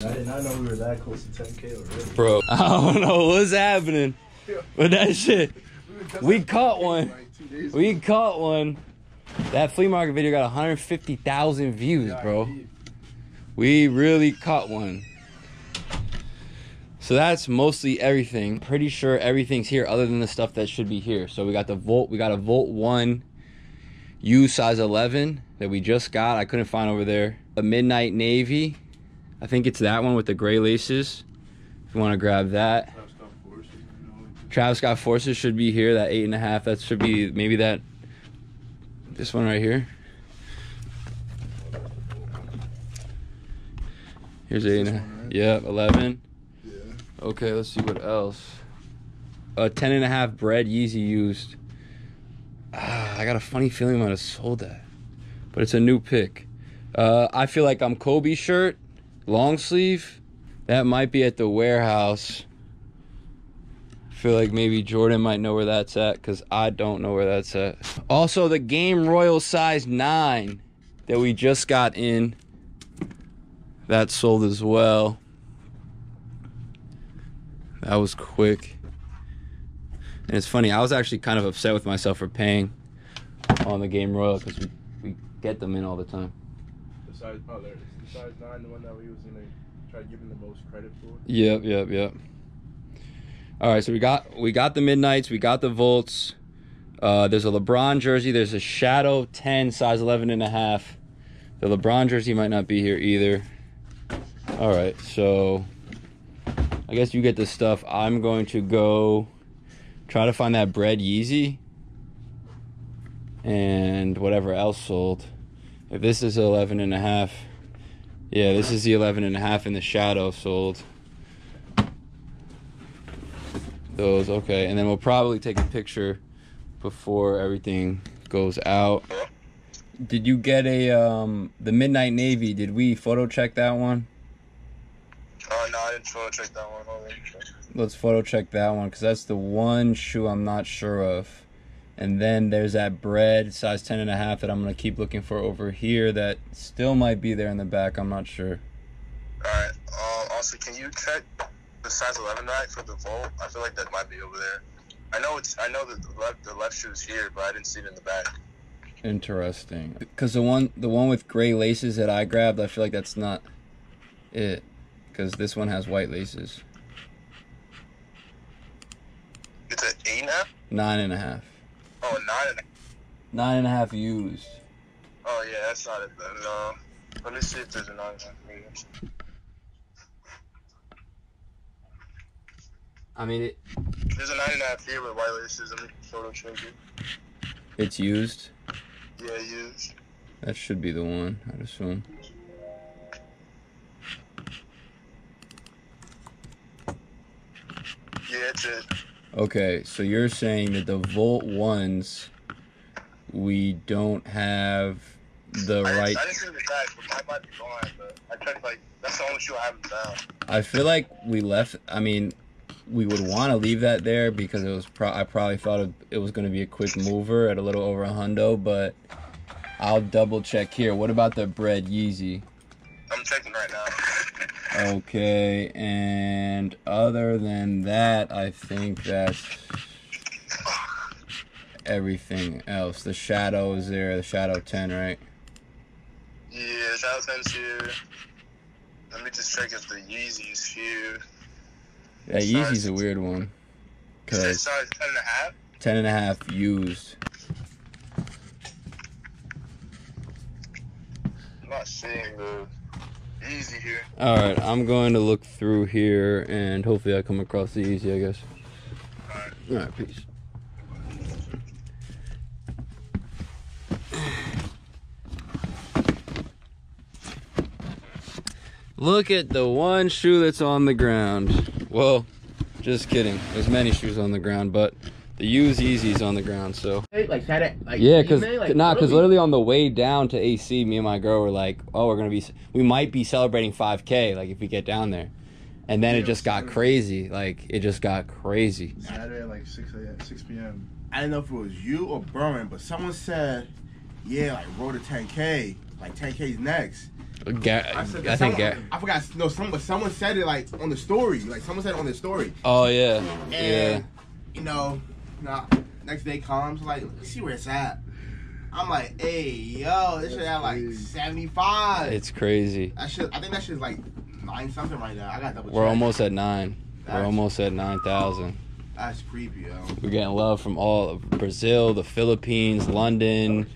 I did not know we were that close to 10k already. Bro, I don't know what's happening. But that shit, we caught one. Like two days We caught one. That flea market video got 150,000 views, bro. We really caught one. So that's mostly everything. Pretty sure everything's here other than the stuff that should be here. So we got the Volt, we got a Volt 1 U size 11 that we just got. I couldn't find over there. A Midnight Navy. I think it's that one with the gray laces. If you want to grab that. Travis Scott Forces should be here. That eight and a half. That should be maybe that. This one right here. Here's eight and a half. Yep, eleven. Yeah. Okay, let's see what else. A ten and a half bread Yeezy used. Ah, I got a funny feeling I might have sold that, but it's a new pick. Uh, I feel like I'm Kobe shirt, long sleeve. That might be at the warehouse. I feel like maybe Jordan might know where that's at because I don't know where that's at. Also, the Game Royal size 9 that we just got in. That sold as well. That was quick. And it's funny, I was actually kind of upset with myself for paying on the Game Royal because we, we get them in all the time. The size, oh, there it is. Size 9, the one that we was to try giving the most credit for. Yep, yep, yep. All right, so we got we got the midnights, we got the volts. Uh, there's a LeBron jersey. There's a Shadow 10, size 11 and a half. The LeBron jersey might not be here either. All right, so I guess you get the stuff. I'm going to go try to find that bread Yeezy and whatever else sold. If this is 11 and a half, yeah, this is the 11 and a half in the Shadow sold. Those, okay. And then we'll probably take a picture before everything goes out. Did you get a um the Midnight Navy? Did we photo check that one? Oh no, I didn't photo check that one. Let's photo check that one because that's the one shoe I'm not sure of. And then there's that bread size 10 and a half that I'm gonna keep looking for over here that still might be there in the back. I'm not sure. Alright. Um, also, can you check the size 11 rack for the Volt? I feel like that might be over there. I know it's. I know that the left the left shoe's here, but I didn't see it in the back. Interesting. Because the one the one with gray laces that I grabbed, I feel like that's not it. Because this one has white laces. It's an eight now. Nine and a half. Oh, nine. And a- Nine and a half used. oh yeah, that's not it then. No. Let me see if there's a nine and a half here. I mean, it, There's a nine and a half here with white laces. Let me photo check it. it's used. Yeah, used. That should be the one, I'd assume. Yeah, it's it. Okay, so you're saying that the Volt ones, we don't have the I, right. I didn't see the back, but I might be blind. But I checked like that's the only shoe I haven't found. I feel like we left. I mean, we would want to leave that there because it was. Pro- I probably thought it, it was going to be a quick mover at a little over a hundo, but I'll double check here. What about the bread Yeezy? I'm checking right now. Okay, and other than that, I think that's everything else. The shadow is there. The shadow ten, right? Yeah, shadow out here. Let me just check if the Yeezy's here. Yeah, Yeezy's a weird one. Cause size 10 and a half? ten and a half used. I'm not seeing the Yeezy here. All right, I'm going to look through here and hopefully I come across the Yeezy, I guess. Alright. All right, peace. Look at the one shoe that's on the ground. Well, just kidding. There's many shoes on the ground, but the used Yeezy's on the ground, so. Like Saturday, like Yeah, cause evening, like, nah, cause literally on the way down to AC, me and my girl were like, "Oh, we're gonna be, we might be celebrating 5K, like if we get down there," and then it just got Saturday. crazy, like it just got crazy. Saturday at like 6 a.m. 6 p.m. I didn't know if it was you or Berman, but someone said, yeah, like road to 10K, like 10k's next. Ga- I, said think. that someone- Ga- I forgot. No, someone someone said it like on the story. Like someone said it on the story. oh yeah, And yeah. you know, nah, next day comes like, let's see where it's at. I'm like, hey, yo, this shit at like 75. It's crazy. that shit, I think that shit's like nine something right now. I got double. We're check. almost at nine. We're almost at nine thousand. That's creepy, yo. We're getting love from all of Brazil, the Philippines, London,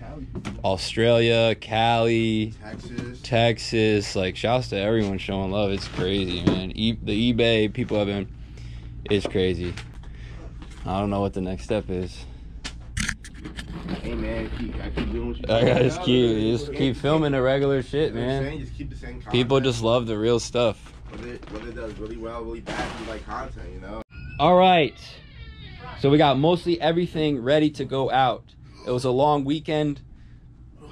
Australia, Cali, Texas. Texas. Like, shouts to everyone showing love. It's crazy, man. E- the eBay people have been. It's crazy. I don't know what the next step is. Hey man, keep, I keep doing what you I gotta just keep, just keep filming the regular shit, You know what I'm man. saying? Just keep the same content. People just love the real stuff. whether it, whether it does really well, really bad, you like content, you know. All right. So we got mostly everything ready to go out. It was a long weekend.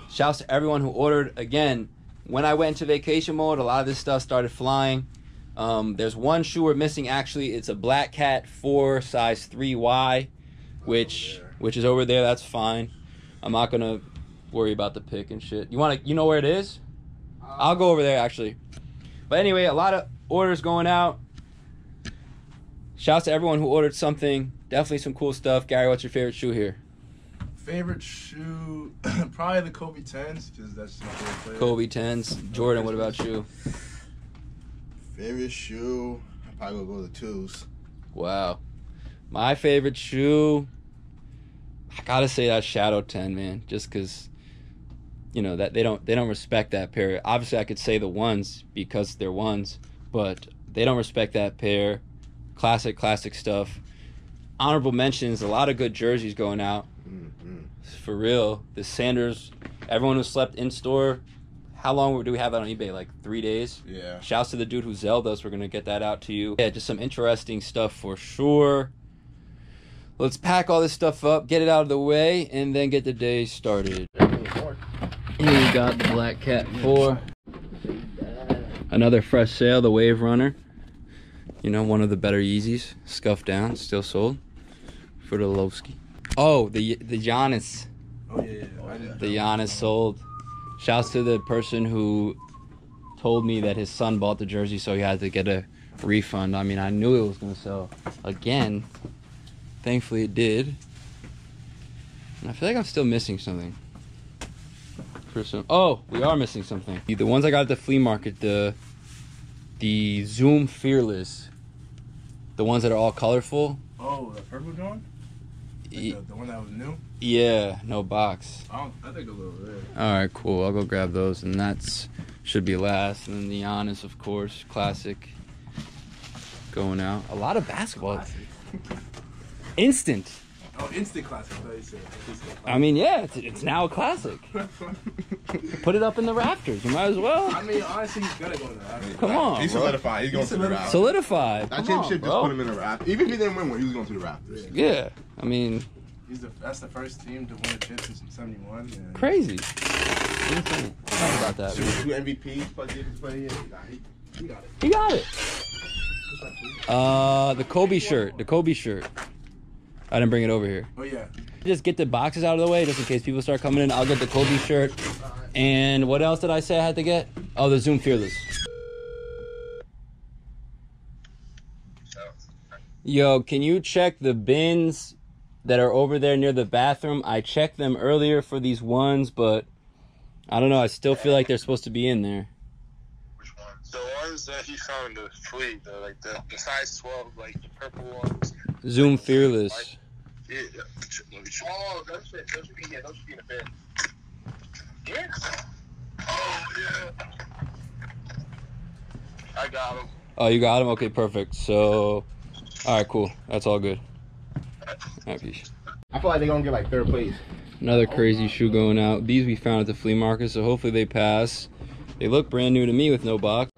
Shouts to everyone who ordered. Again, when I went into vacation mode, a lot of this stuff started flying. Um, there's one shoe we're missing. Actually, it's a Black Cat 4 size 3Y, which which is over there. That's fine. I'm not gonna worry about the pick and shit. You wanna you know where it is? I'll go over there actually. But anyway, a lot of orders going out. Shouts to everyone who ordered something. Definitely some cool stuff. Gary, what's your favorite shoe here? Favorite shoe, probably the Kobe tens, because that's my favorite player. Kobe 10s. Jordan, what about you? Favorite shoe? I probably gonna go to twos. Wow. My favorite shoe, I gotta say that Shadow 10, man. Just because, you know, that they don't they don't respect that pair. Obviously, I could say the ones because they're ones, but they don't respect that pair. Classic, classic stuff. Honorable mentions, a lot of good jerseys going out. Mm-hmm. For real, the Sanders, everyone who slept in store. How long do we have that on eBay? Like three days. Yeah. Shouts to the dude who zelled us. We're gonna get that out to you. Yeah, just some interesting stuff for sure. Let's pack all this stuff up, get it out of the way, and then get the day started. Here you got the Black Cat 4. Another fresh sale, the Wave Runner. You know, one of the better Yeezys. Scuffed down, still sold. For the Lowski. Oh, the the Giannis. Oh yeah, yeah. The Giannis sold. Shouts to the person who told me that his son bought the jersey, so he had to get a refund. I mean, I knew it was going to sell again. Thankfully, it did. And I feel like I'm still missing something. For some, uh, oh, we are missing something. The ones I got at the flea market, the the Zoom Fearless, the ones that are all colorful. Oh, the purple John? Y- the, the one that was new? yeah, no box. I, don't, I think was over there. All right, cool. I'll go grab those, and that's should be last. And then the Giannis, of course, classic. Going out. A lot of basketball. Instant. Oh, instant classic. I thought you said instant I mean, yeah, it's, it's now a classic. classic. Put it up in the rafters. You might as well. I mean, honestly, he's gonna go in the after. Come on, He's bro. solidified. He's going He's to the solidified. rafters. Solidify. That Come on, championship just put him in the rafters. Even if he didn't win one, he was going to the rafters. Yeah, I mean, He's the that's the first team to win a chip since '71. and- crazy. Insane. Talk about that. Two, two MVPs, plus defense player. Yeah, he got it. He got it. He got it. Uh, the Kobe shirt. The Kobe shirt. I didn't bring it over here. Oh yeah. Just get the boxes out of the way, just in case people start coming in. I'll get the Kobe shirt. And what else did I say I had to get? Oh, the Zoom Fearless. Yo, can you check the bins that are over there near the bathroom? I checked them earlier for these ones, but I don't know. I still feel like they're supposed to be in there. Which ones? The ones that he found in the fleet, the like the, the size 12, like the purple ones. Zoom Fearless. Yeah. yeah. Let me check. Oh, those should, those should be yeah, those should be in the bin. Yeah. Oh yeah. I got them. Oh, you got them? Okay, perfect. So, all right, cool. That's all good. All right, peace. I feel like they're going to get like third place. Another crazy shoe going out. These we found at the flea market, so hopefully they pass. They look brand new to me with no box.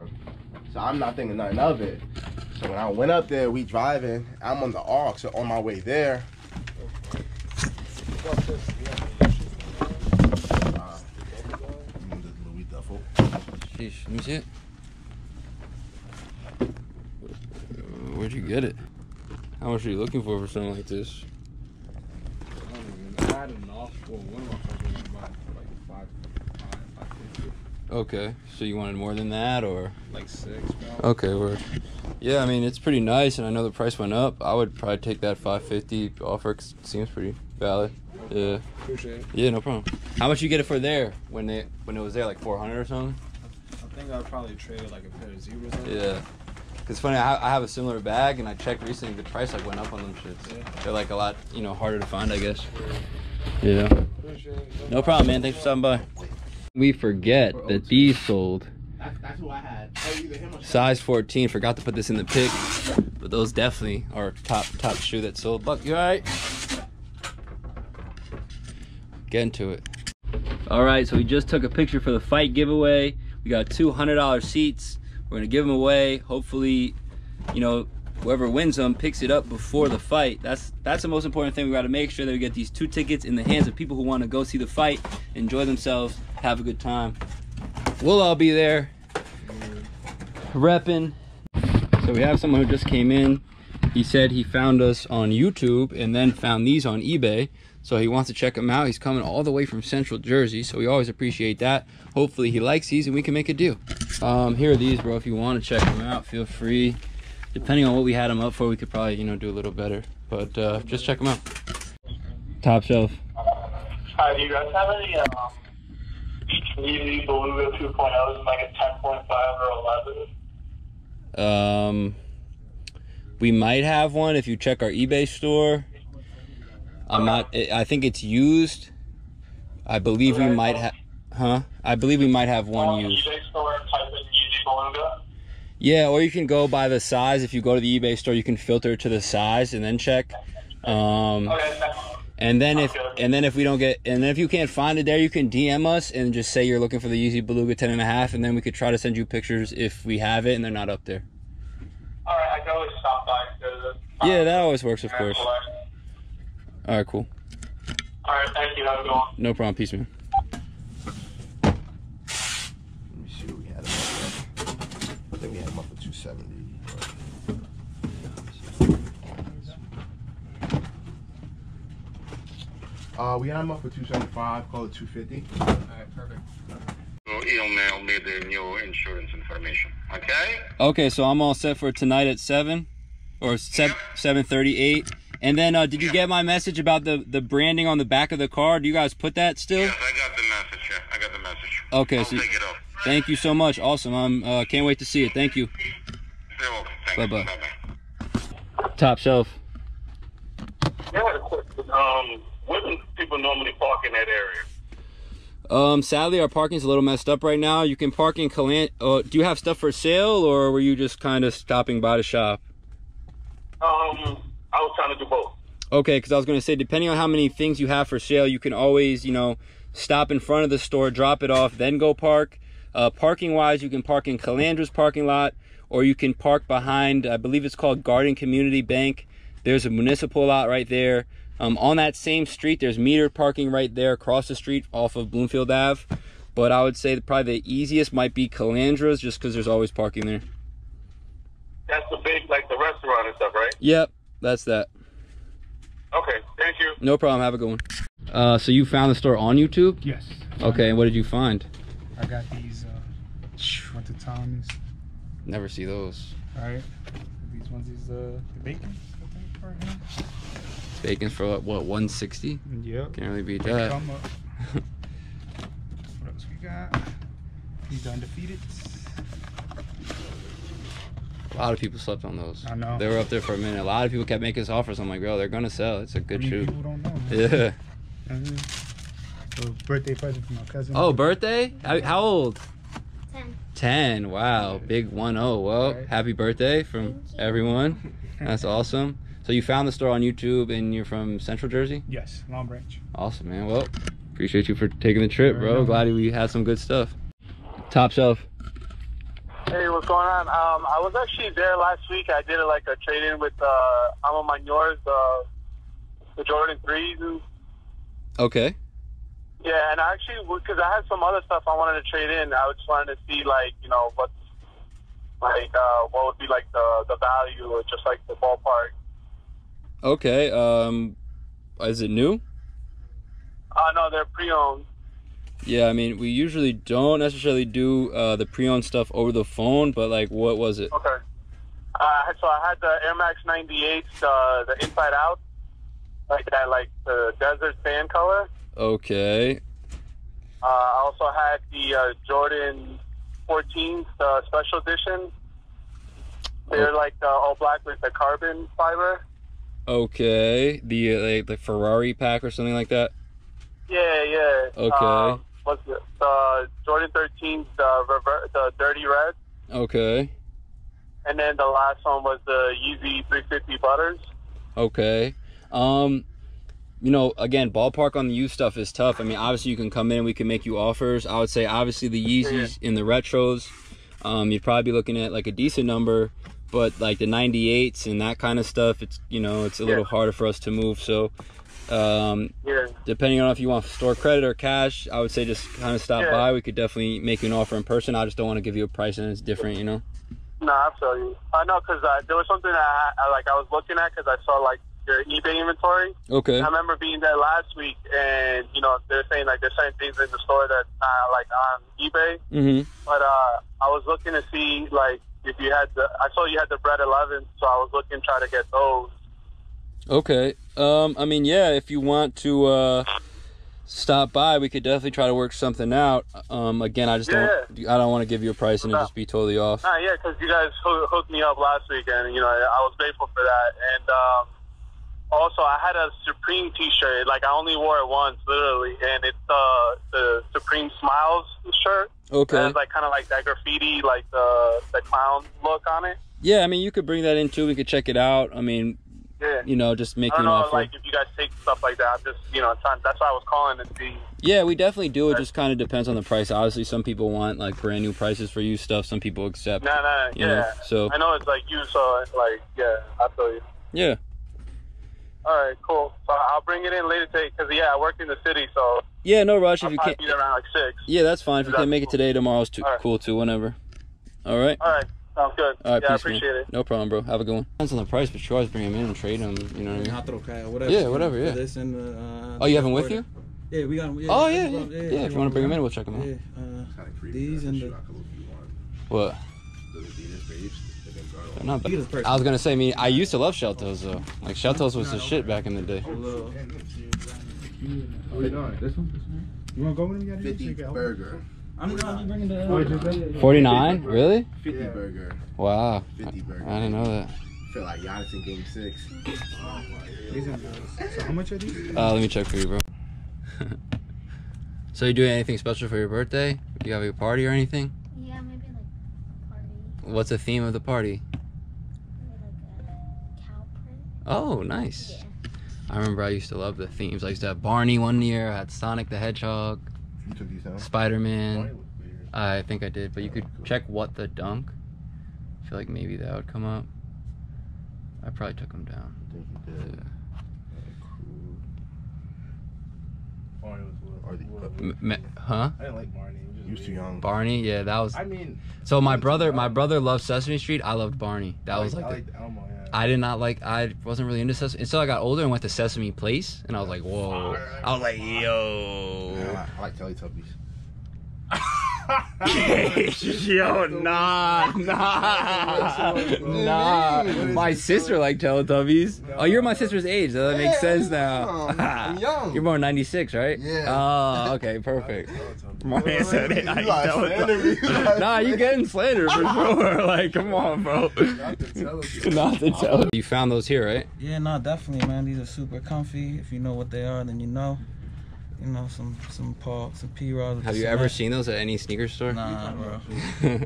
So I'm not thinking nothing of it. So when I went up there, we driving. I'm on the arc, so on my way there. Sheesh, let me see it. Where'd you get it? How much are you looking for for something like this? I don't five, five, five fifty. Okay, so you wanted more than that, or Like six, bro. okay, word. Yeah, I mean it's pretty nice, and I know the price went up. I would probably take that 550 offer. 'cause it seems pretty valid. Yeah, Appreciate it. yeah, no problem. How much you get it for there when it when it was there, like 400 or something? I think I'd probably trade like a pair of zebras. on. Yeah. Cause funny, I, I have a similar bag, and I checked recently. The price like went up on them shits. Yeah. They're like a lot, you know, harder to find, I guess. Yeah. Appreciate it. No problem, man. Thanks for stopping by. We forget that these sold That's, that's who I had. Oh, either him or size 14. Forgot to put this in the pic, but those definitely are top top shoe that sold. Buck, you alright? Get into it. All right, so we just took a picture for the fight giveaway. We got two hundred dollar seats. We're gonna give them away. Hopefully, you know, whoever wins them picks it up before the fight. That's that's the most important thing. We got to make sure that we get these two tickets in the hands of people who want to go see the fight, enjoy themselves, have a good time. We'll all be there, repping. So we have someone who just came in. He said he found us on YouTube and then found these on eBay. So he wants to check them out. He's coming all the way from Central Jersey, so we always appreciate that. Hopefully he likes these and we can make a deal. Um, here are these, bro. If you want to check them out, feel free. Depending on what we had them up for, we could probably, you know, do a little better. But uh, just check them out. Top shelf. Hi, do you guys have any um, Beluga 2.0s, like a 10.5 or 11? Um, we might have one if you check our eBay store. I'm not. I think it's used. I believe we might have. Huh? I believe we might have one On used. eBay store, type in Yeezy Beluga. Yeah, or you can go by the size. If you go to the eBay store, you can filter to the size and then check. Um, Okay, and then if and then if we don't get and then if you can't find it there, you can DM us and just say you're looking for the Yeezy Beluga 10 and a half, and then we could try to send you pictures if we have it and they're not up there. All right, I can always stop by. Yeah, that always works, of course. All All right, cool. All right, thank you. Have a good one. No problem. Peace, man. Let me see what we had him up at. I think we had him up at 270. Uh, we had him up for 275, call it 250. Alright, perfect. email me the new insurance information. Okay? Okay, so I'm all set for tonight at seven, or seven seven thirty eight. And then, uh, did you get my message about the the branding on the back of the car? Do you guys put that still? Yes, I got the message. Yeah, I got the message. Okay, I'll so take it off. thank you so much. Awesome. I'm uh, can't wait to see it. Thank you. You're welcome. Thank Bye-bye. you. Bye-bye. Top shelf. Yeah, I had a question. Um, where do people normally park in that area? Um, sadly, our parking's a little messed up right now. You can park in Calan. Uh, do you have stuff for sale, or were you just kind of stopping by the shop? Um, I was trying to do both. Okay, because I was going to say, depending on how many things you have for sale, you can always, you know, stop in front of the store, drop it off, then go park. Uh, parking wise, you can park in Calandra's parking lot, or you can park behind, I believe it's called Garden Community Bank. There's a municipal lot right there. Um, on that same street, there's metered parking right there across the street off of Bloomfield Ave. But I would say probably the easiest might be Calandra's just because there's always parking there. That's the big, like the restaurant and stuff, right? Yep, that's that. Okay, thank you. No problem. Have a good one. Uh, so you found the store on YouTube? Yes. Okay, and what did you find? I got these. Uh, what the Tommy's. Never see those. All right. These ones, is uh, the bacon. I think, right here. Bacon's for what, what 160? Yep. Can't really beat that. come up. what else we got? These undefeated. A lot of people slept on those. I know. They were up there for a minute. A lot of people kept making us offers. I'm like, bro, they're gonna sell. It's a good Many shoe. People don't know. Man. Yeah. Birthday present from my cousin. Oh, birthday? How, how old? 10. 10. Wow. Big 1 0. Well, Right. happy birthday from everyone. That's awesome. So you found the store on YouTube and you're from Central Jersey? Yes, Long Branch. Awesome, man. Well, appreciate you for taking the trip, bro. Glad we had some good stuff. Top shelf. Hey, what's going on? Um, I was actually there last week. I did like a trade in with uh, A Ma Maniére, the the Jordan threes. Okay. Yeah, and I actually because I had some other stuff I wanted to trade in. I was trying to see like you know what like uh, what would be like the the value or just like the ballpark. Okay. Um, is it new? Uh, no, they're pre-owned. Yeah, I mean, we usually don't necessarily do uh, the pre-owned stuff over the phone, but like, what was it? Okay. Uh, so I had the Air Max 98, uh, the inside out, like that, like the desert sand color. Okay. Uh, I also had the uh, Jordan 14, the special edition. They're like uh, all black with the carbon fiber. Okay. The uh, like the Ferrari pack or something like that. Yeah, yeah. Okay. Um, what's it? The Jordan 13, the rever- the dirty red, Okay. and then the last one was the Yeezy 350 Butters. Okay. Um, you know, again, ballpark on the used stuff is tough. I mean, obviously you can come in, we can make you offers. I would say obviously the Yeezys in the retros, um, you'd probably be looking at like a decent number, but like the 98s and that kind of stuff, it's you know, it's a little harder for us to move. So, um, Yeah. depending on if you want store credit or cash, I would say just kind of stop Yeah. by. We could definitely make you an offer in person. I just don't want to give you a price and it's different, you know. No, I feel you. I know because uh, there was something that I, I like I was looking at because I saw like your eBay inventory. Okay. I remember being there last week, and you know they're saying like there's certain things in the store that's not like on eBay. Mhm. But uh, I was looking to see like if you had the. I saw you had the bread 11, so I was looking to try to get those. Okay. Um, I mean, yeah, if you want to uh, stop by, we could definitely try to work something out. Um, again, I just don't. I don't want to give you a price and it just be totally off. Nah, yeah, because you guys hoo- hooked me up last week, and you know I was grateful for that. And um, also, I had a Supreme T-shirt. Like I only wore it once, literally, and it's uh, the Supreme Smiles shirt. It Okay. has like kind of like that graffiti, like the the clown look on it. Yeah, I mean, you could bring that in too. We could check it out. I mean, Yeah. you know, just make I you don't an know, offer. like if you guys take stuff like that. I'm just you know trying. That's why I was calling to see. Yeah, we definitely do. It just kind of depends on the price. Obviously, some people want like brand new prices for used stuff. Some people accept. No, no, You yeah. know, so- I know it's like you, so like yeah, I feel you. Yeah. All right, cool. So I'll bring it in later today because yeah, I work in the city, so Yeah, no rush. If I'll you can't. be around like six. Yeah, that's fine. If you can't make it today, tomorrow's too right. cool too. Whenever. All right. All right, sounds good. All right, yeah, I peace, man. appreciate it. No problem, bro. Have a good one. Depends on the price, but you always bring them in and trade them. You know what I mean? Hot throw kayak, whatever. Yeah, whatever, yeah. This and, uh, Oh, you have them with you? Yeah, we got them. Yeah, Oh yeah, yeah, yeah. Yeah, if you want to bring them in, we'll check them out. Yeah, uh, These and the- rock a little if you want. What? Those Adidas babes, they've been going They're not bad. I was gonna say, I mean, I used to love Sheltos though. Like Sheltos was the shit back in the day. a. What are you doing? This one? You want to go with him? 50 burger. I'm not you bringing the. Oh, you just said- Forty nine, really? 50 Yeah. burger. Wow. I, 50 burger. I didn't know that. I feel like Giannis in game six. These So how much are these? Uh, let me check for you, bro. so you doing anything special for your birthday? Do You have a party or anything? Yeah, maybe like a party, What's the theme of the party? maybe like a cow print. Oh, nice. Yeah. I remember I used to love the themes. I used to have Barney one year. I had Sonic the Hedgehog, You took these down? Spider Why Man. you look weird? I think I did, but you could check what the dunk. I feel like maybe that would come up. I probably took them down. I think you did. Barney was a Or the- little- little uh, M- weird. me- huh? I didn't like Barney. He You was too young. Barney? Yeah, that was. I mean, So my I was too brother, my brother loved Sesame Street. I loved Barney. That I was like. I the- liked Elmo. Yeah. I did not like. I wasn't really into Sesame until I got older and went to Sesame Place, and I was like, whoa. I was like, yo. Yeah, I like Teletubbies. Yo, nah, nah, nah. My sister liked Teletubbies. Oh, you're my sister's age. so That makes sense now. I'm young. You're born '96, right? Yeah. Oh, okay, perfect. My Mario said it. You I like know it's- slandering me. You like Nah, you getting slandered for sure. Like, come on, bro. Not the Teletubbies. Not to tell. You found those here, right? Yeah, no, definitely, man. These are super comfy. If you know what they are, then you know. You know, some some Paul, some P Rods. Have you ever seen those at any sneaker store? Nah, bro.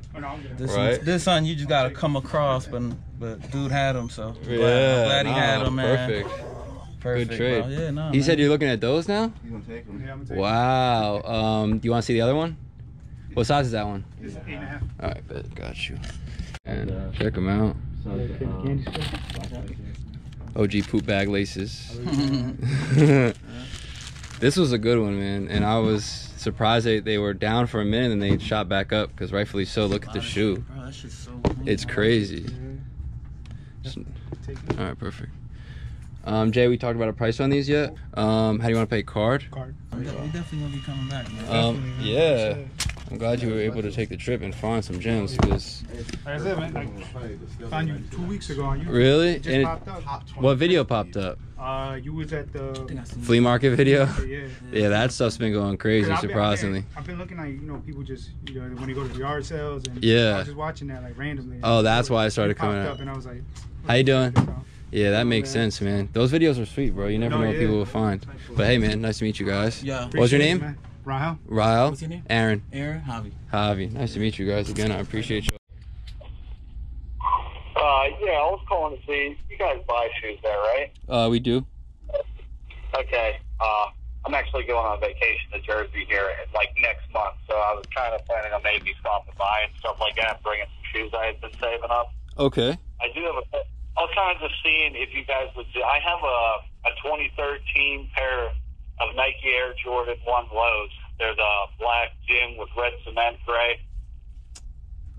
This Right. one, this one, you just gotta come across, but but dude had them, so I'm glad, Yeah, I'm glad he had them, man. Perfect. Perfect, Good trade. Bro. Yeah, no. He man. said you're looking at those now. You gonna take them? Yeah, I'm gonna take Wow. Um, do you want to see the other one? What size is that one? It's eight and a half. All right, bet. Got you. And uh, check them out. OG poop bag laces. this was a good one, man. And I was surprised they, they were down for a minute and they shot back up because rightfully so. Look at the shoe. Bro, that shit's so It's crazy. Take. All right, perfect. Um, Jay, we talked about a price on these yet. Um, how do you want to pay? Card. Card. We de- definitely gonna be coming back, man. Um, yeah. Shit. I'm glad you were able to take the trip and find some gems because Like I said, man, like, found you two weeks ago on YouTube. really, It just and it- popped up. What video popped up? Uh, you was at the Flea market video. yeah. Yeah, that stuff's been going crazy, 'Cause I've been- surprisingly. I've been, looking at you know people just you know when they go to the yard sales and Yeah. I was just watching that like randomly. Oh, that's why I started coming up and I was like, How you doing? Yeah, that makes man. sense, man. Those videos are sweet, bro. You never No, know what yeah. people will find. But hey, man, nice to meet you guys. Yeah. What was your name? it, name? man. Rahel. Ryle. What's your name? Aaron. Aaron Javi. Javi. Nice to meet you guys again. I appreciate you. Uh, yeah, I was calling to see you guys buy shoes there, right? Uh, we do. Okay. Uh, I'm actually going on vacation to Jersey here in, like next month, so I was kind of planning on maybe stopping by and stuff like that, bringing some shoes I had been saving up. Okay. I do have a. I was kind of just seeing if you guys would. Do, I have a a 2013 pair of Nike Air Jordan One lows. They're the black gym with red cement gray,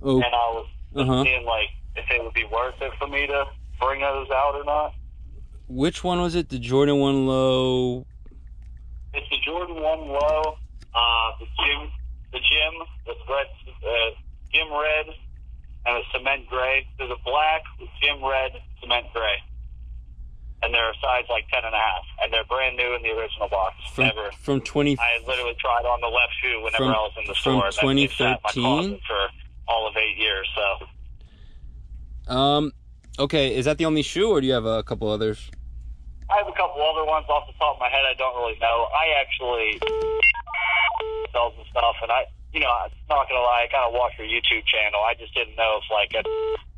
Oh. and I was Uh huh. seeing like if it would be worth it for me to bring those out or not. Which one was it? The Jordan One Low. It's the Jordan One Low, uh, the gym, the gym with red, uh, gym red, and a cement gray. There's a black with gym red, cement gray, and they're a size like ten and a half, and they're brand new in the original box. From Never. from twenty. I literally tried on the left shoe whenever From- I was in the from store. and then it sat in my 2013? for all of eight years. So Um. Okay, is that the only shoe, or do you have a couple others? I have a couple other ones off the top of my head. I don't really know. I actually sell some stuff, and I, you know, I'm not gonna lie. I kind of watch your YouTube channel. I just didn't know if like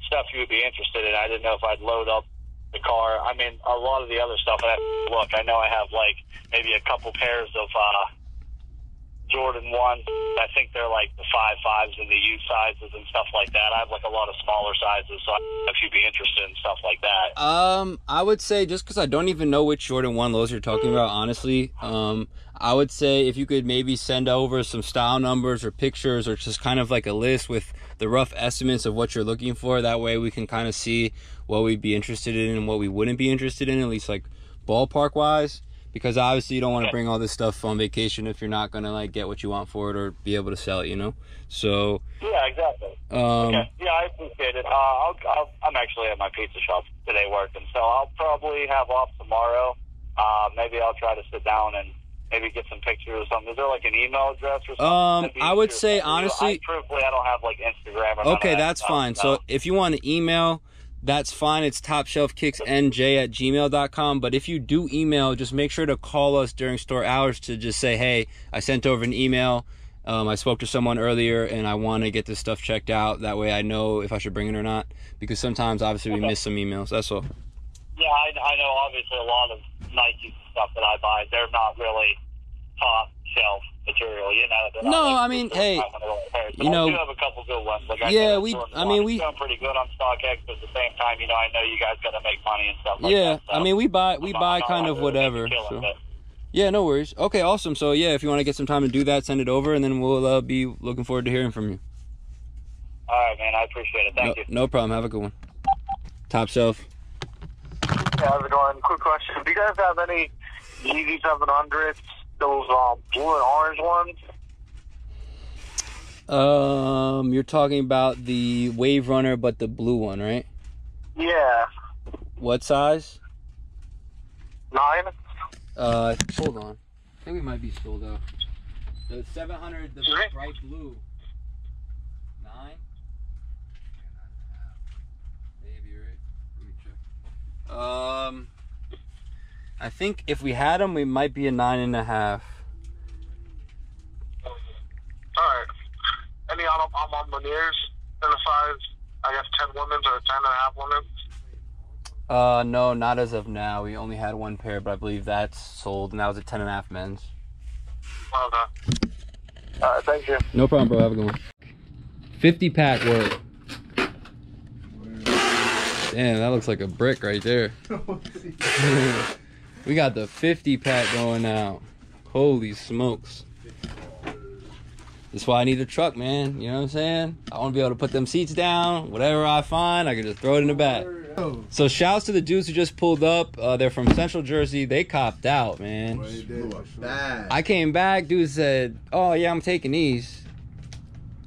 stuff you would be interested in. I didn't know if I'd load up the car. I mean, a lot of the other stuff. I, look, I know I have like maybe a couple pairs of uh, Jordan ones. I think they're like the five fives and the U sizes and stuff like that. I have like a lot of smaller sizes, so if you'd be interested in stuff like that. Um, I would say just because I don't even know which Jordan One lows you're talking about, honestly. Um, I would say if you could maybe send over some style numbers or pictures or just kind of like a list with the rough estimates of what you're looking for. That way we can kind of see what we'd be interested in and what we wouldn't be interested in, at least like ballpark wise. Because obviously you don't want to bring all this stuff on vacation if you're not gonna like get what you want for it or be able to sell it, you know. So, Yeah, exactly. um, Okay. Yeah, I appreciate it. Uh, I'll, I'll, I'm actually at my pizza shop today working, so I'll probably have off tomorrow. Uh, maybe I'll try to sit down and maybe get some pictures or something. Is there like an email address or something? Um, I would say, honestly- I, truthfully, I don't have like Instagram. Or Okay, that that's fine. So if you want to email, that's fine. It's topshelfkicksnj at gmail.com. But if you do email, just make sure to call us during store hours to just say, hey, I sent over an email. Um, I spoke to someone earlier and I want to get this stuff checked out. That way I know if I should bring it or not. Because sometimes, obviously, we Okay. miss some emails. That's all. Yeah, I, I know. Obviously, a lot of Nike stuff that I buy, they're not really top shelf material. You know. No, like, I mean, hey, $500 but you I know- do have a couple good ones. Like I Yeah, said, we- I mean, one. we- It's doing pretty good on StockX, but at the same time, you know, I know you guys got to make money and stuff like yeah, that. so I mean, we buy we I'm not- buy not kind really of whatever. So. but- Yeah, no worries. Okay, awesome. So yeah, if you want to get some time to do that, send it over, and then we'll uh, be looking forward to hearing from you. All right, man. I appreciate it. Thank no, you. no problem. Have a good one. Top shelf. Yeah, how's it going? Quick question. Do you guys have any Yeezy 700s, those um, blue and orange ones? Um, you're talking about the Wave Runner, but the blue one, right? Yeah. What size? Nine? Uh, hold on. I think we might be sold out. The 700, the bright blue. Nine? Maybe, right? Let me check. Um, I think if we had them, we might be a nine and a half. All right. Any on, on, on Laniers in the size, I guess, 10 women's or 10 and a half women's? Uh, no, not as of now. We only had one pair, but I believe that's sold, and that was a ten and a half men's. Okay. All right, thank you. No problem, bro. Have a good one. 50 pack work. Damn, that looks like a brick right there. we got the 50 pack going out. Holy smokes. That's why I need a truck, man. You know what I'm saying? I want to be able to put them seats down. Whatever I find, I can just throw it in the back. So shouts to the dudes who just pulled up. Uh, they're from Central Jersey. They copped out, man. Well, he blew did. up bad. I came back. Dude said, "Oh yeah, I'm taking these."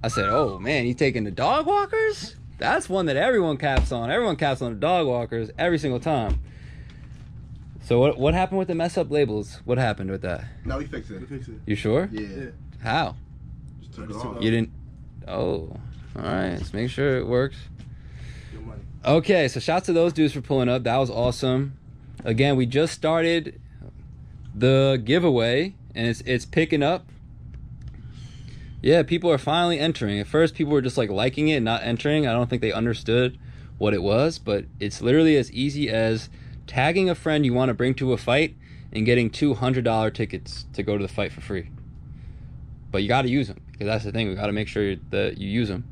I said, "Oh man, you taking the dog walkers? That's one that everyone caps on. Everyone caps on the dog walkers every single time." So what what happened with the mess up labels? What happened with that? no, we fixed it. We it. fixed it. You sure? Yeah, How? just took it off. You didn't? Oh, all right. Let's make sure it works. Your money. Okay, so shouts to those dudes for pulling up. That was awesome. Again, we just started the giveaway and it's it's picking up. Yeah, people are finally entering. At first people were just like liking it, not entering. I don't think they understood what it was, but it's literally as easy as tagging a friend you want to bring to a fight and getting two hundred dollar tickets to go to the fight for free. But you got to use them because that's the thing. We got to make sure that you use them.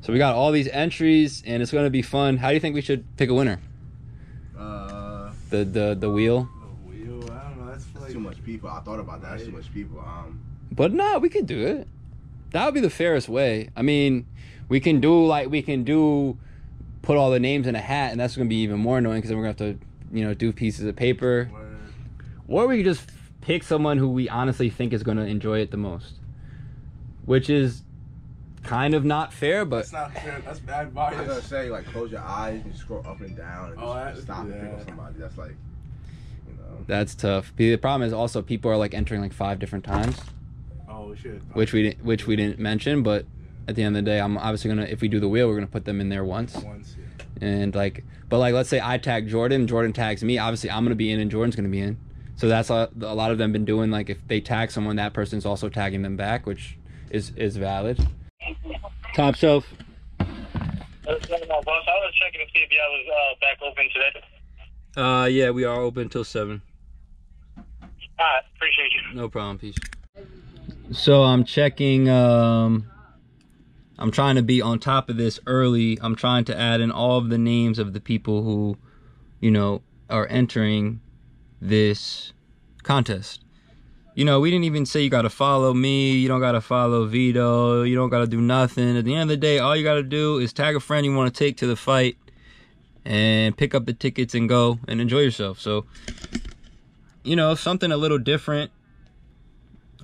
So we got all these entries, and it's going to be fun. How do you think we should pick a winner? Uh, The the the wheel. The wheel, I don't know. That's that's like too much people. I thought about that. That's too much people. Um, But no, we could do it. That would be the fairest way. I mean, we can do like we can do put all the names in a hat, and that's going to be even more annoying because then we're going to have to you know do pieces of paper, Word. or we could just pick someone who we honestly think is going to enjoy it the most, which is kind of not fair, but That's not fair. That's bad I was gonna say like close your eyes and scroll up and down and Oh, just that- stop and pick yeah. up somebody. That's like, you know. that's tough. The problem is also people are like entering like five different times. Oh shit. which we didn't which we didn't mention but at the end of the day i'm obviously gonna if we do the wheel we're gonna put them in there once once. Yeah. And like but like let's say i tag jordan jordan tags me obviously i'm gonna be in and jordan's gonna be in so that's a, a lot of them been doing like if they tag someone that person's also tagging them back which is is valid top shelf Uh, no, no, boss. I was checking to see if y'all was uh, back open today. uh yeah we are open until seven All right, appreciate you. No problem, peace. So I'm checking um I'm trying to be on top of this early. I'm trying to add in all of the names of the people who, you know, are entering this contest. You know, we didn't even say you gotta follow me, you don't gotta follow Vito, you don't gotta do nothing. At the end of the day, all you gotta do is tag a friend you wanna take to the fight and pick up the tickets and go and enjoy yourself. So you know, something a little different.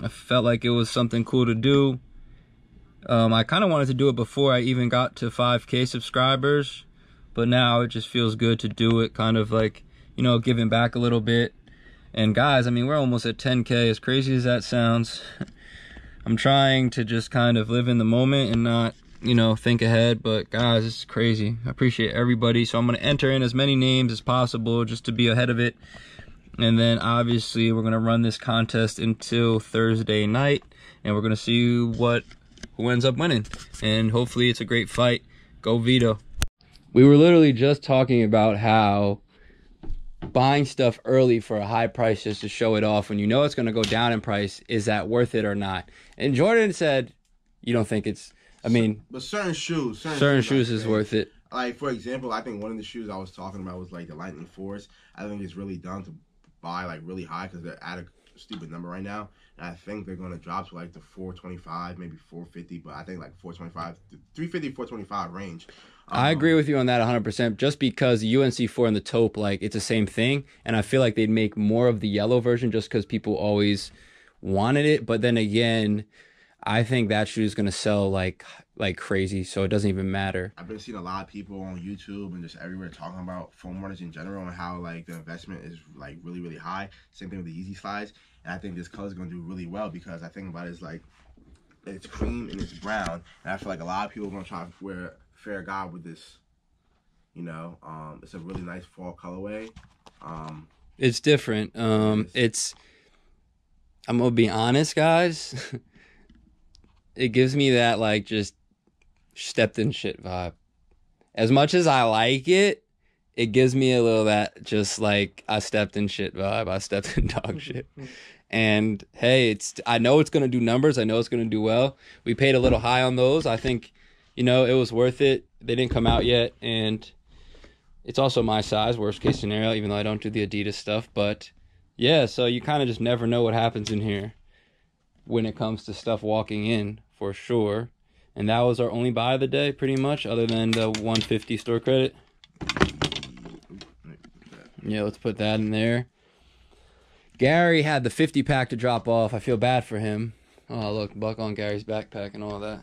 I felt like it was something cool to do. Um, I kind of wanted to do it before I even got to 5K subscribers, but now it just feels good to do it, kind of like, you know, giving back a little bit. And guys, I mean, we're almost at 10K, as crazy as that sounds. I'm trying to just kind of live in the moment and not, you know, think ahead, but guys, it's crazy. I appreciate everybody, so I'm to enter in as many names as possible just to be ahead of it. And then obviously we're gonna run this contest until Thursday night, and we're gonna see what who ends up winning. And hopefully it's a great fight. Go Vito. We were literally just talking about how buying stuff early for a high price just to show it off when you know it's gonna go down in price, is that worth it or not? And Jordan said, You don't think it's I mean, But certain shoes, certain, certain I shoes is worth it. Like for example, I think one of the shoes I was talking about was like the Lightning Force. I think it's really dumb to buy like really high because they're at a stupid number right now. And I think they're gonna drop to like the 425, maybe 450, but I think like 425, the 350, 425 range. I Um, agree with you on that 100%. Just because UNC4 and the taupe, like, it's the same thing. And I feel like they'd make more of the yellow version just because people always wanted it. But then again, I think that shoe is going to sell like like crazy. So it doesn't even matter. I've been seeing a lot of people on YouTube and just everywhere talking about foam runners in general and how like the investment is like really really high. Same thing with the Yeezy slides, and I think this color is gonna do really well because I think about it is like it's cream and it's brown, and I feel like a lot of people are gonna try to wear Fair God with this. You know, um, it's a really nice fall colorway. Um, It's different. Um, It is. it's, I'm going to be honest, guys. it gives me that, like, just stepped in shit vibe. As much as I like it, it gives me a little that just like I stepped in shit vibe. I stepped in dog shit. And hey, it's I know it's gonna do numbers. I know it's gonna do well. We paid a little high on those. I think, you know, it was worth it. They didn't come out yet, and it's also my size. Worst case scenario, even though I don't do the Adidas stuff. But yeah, so you kind of just never know what happens in here when it comes to stuff walking in for sure. And that was our only buy of the day, pretty much, other than the 150 store credit. Yeah, let's put that in there. Gary had the 50 pack to drop off. I feel bad for him. Oh, look, buck on Gary's backpack and all that.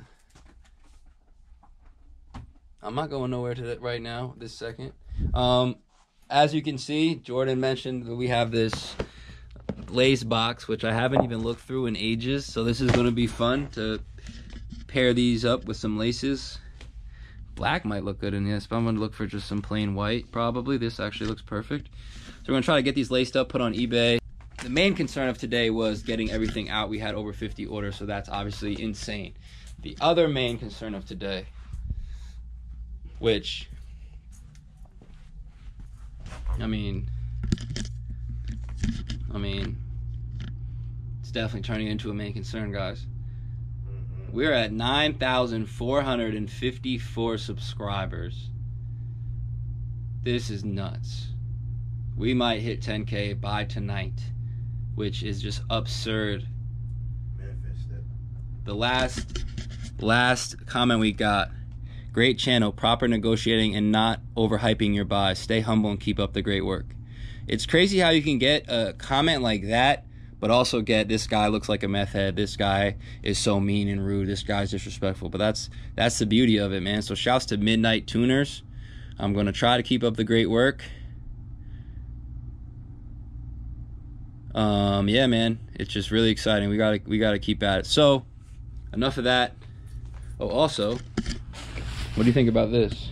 I'm not going nowhere to that right now, this second. Um, as you can see, Jordan mentioned that we have this lace box, which I haven't even looked through in ages. So this is going to be fun to pair these up with some laces. Black might look good in this, but I'm going to look for just some plain white, probably. This actually looks perfect. So we're going to try to get these laced up, put on eBay. The main concern of today was getting everything out. We had over 50 orders, so that's obviously insane. The other main concern of today, which, I mean, I mean, it's definitely turning into a main concern, guys. Mm-hmm. We're at 9,454 subscribers. This is nuts. We might hit 10K by tonight, which is just absurd. Manifest. The last last comment we got. Great channel, proper negotiating and not overhyping your buys. Stay humble and keep up the great work. It's crazy how you can get a comment like that but also get this guy looks like a meth head. This guy is so mean and rude. This guy's disrespectful. But that's that's the beauty of it, man. So shouts to Midnight Tuners. I'm gonna try to keep up the great work. Um, yeah, man, it's just really exciting. We gotta we gotta keep at it. So, enough of that. Oh, also, what do you think about this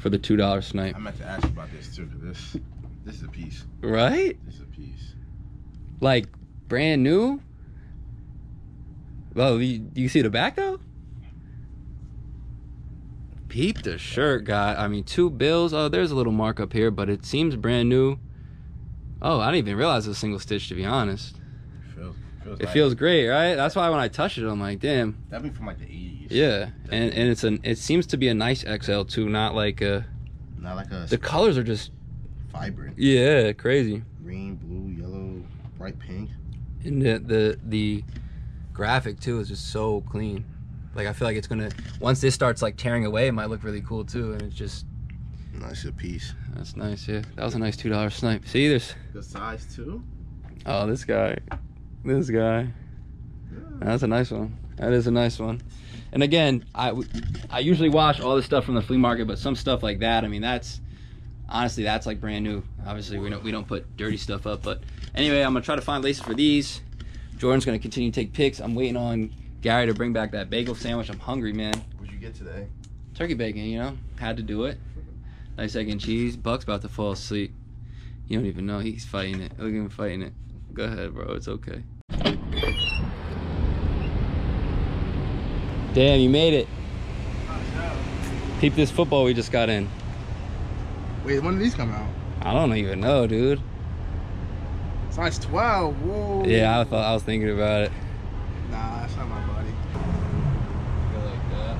for the two dollar snipe? I meant to ask you about this too, this this is a piece. Right? This is a piece. Like brand new. Well, you, you see the back though. Peep the shirt, guy. I mean, two bills. Oh, there's a little markup here, but it seems brand new. Oh, I didn't even realize it was a single stitch. To be honest, Feels feels. it feels great, right? That's why when I touch it, I'm like, damn. That'd be from like the eighties. Yeah, and and it's an it seems to be a nice XL too, not like a. Not like a The colors are just vibrant. yeah, crazy. Green, blue, yellow, bright pink. And the the the graphic too is just so clean. Like I feel like it's gonna once this starts like tearing away, it might look really cool too. And it's just Nice a piece. that's nice. Yeah, that was a nice two dollar snipe. See, there's The size too. oh this guy, this guy. That's a nice one. That is a nice one. And again, I I usually wash all this stuff from the flea market, but some stuff like that, I mean, that's honestly that's like brand new. Obviously, we don't we don't put dirty stuff up, but anyway, I'm gonna try to find laces for these. Jordan's gonna continue to take pics. I'm waiting on Gary to bring back that bagel sandwich. I'm hungry, man. What'd you get today? Turkey bacon, you know, had to do it. Nice egg and cheese. Buck's about to fall asleep. You don't even know he's fighting it. Look at him fighting it. Go ahead, bro. It's okay. Damn, you made it. Peep this football we just got in. Wait, when did these come out? I don't even know, dude. Size 12. Whoa. Yeah, I thought I was thinking about it. Nah, that's not my body. Go like that.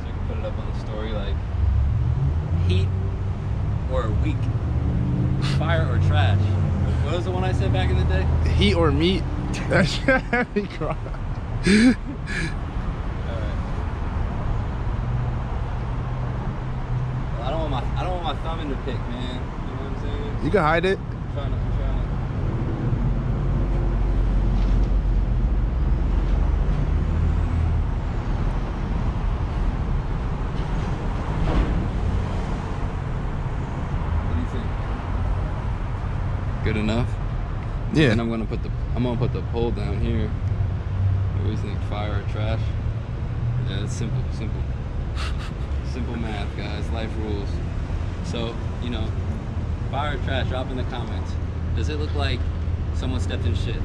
So you can put it up on the story like heat or weak, fire or trash. What was the one I said back in the day? Heat or meat? That's me cry. I don't want my I don't want my thumb in the pic, man. You know what I'm saying? You can hide it. I'm trying to, I'm trying to. What do you think? Good enough? Yeah. And I'm gonna put the I'm gonna put the poll down here. What do you think? Fire or trash? Yeah, it's simple, simple. simple math, guys. Life rules. So, you know, fire or trash, drop in the comments. Does it look like someone stepped in shit?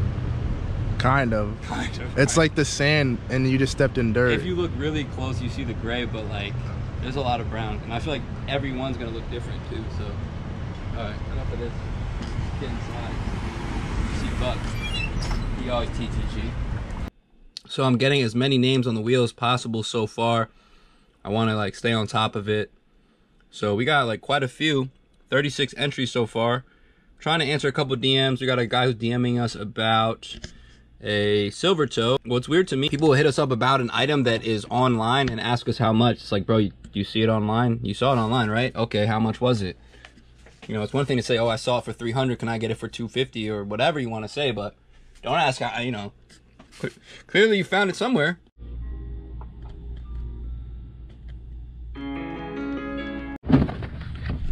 Kind of. Kind of. It's like the sand, and you just stepped in dirt. if you look really close, you see the gray, but like there's a lot of brown, and I feel like everyone's gonna look different too. So, all right, enough of this. Inside. You see Buck. He always. So I'm getting as many names on the wheel as possible so far. I want to like stay on top of it. So we got like quite a few, 36 entries so far. Trying to answer a couple DMs. We got a guy who's DMing us about a silver toe. What's weird to me, people will hit us up about an item that is online and ask us how much. It's like, bro, you, you see it online? You saw it online, right? Okay, how much was it? You know, it's one thing to say, oh, I saw it for 300. Can I get it for 250 or whatever you want to say, but don't ask, you know. Clearly, you found it somewhere.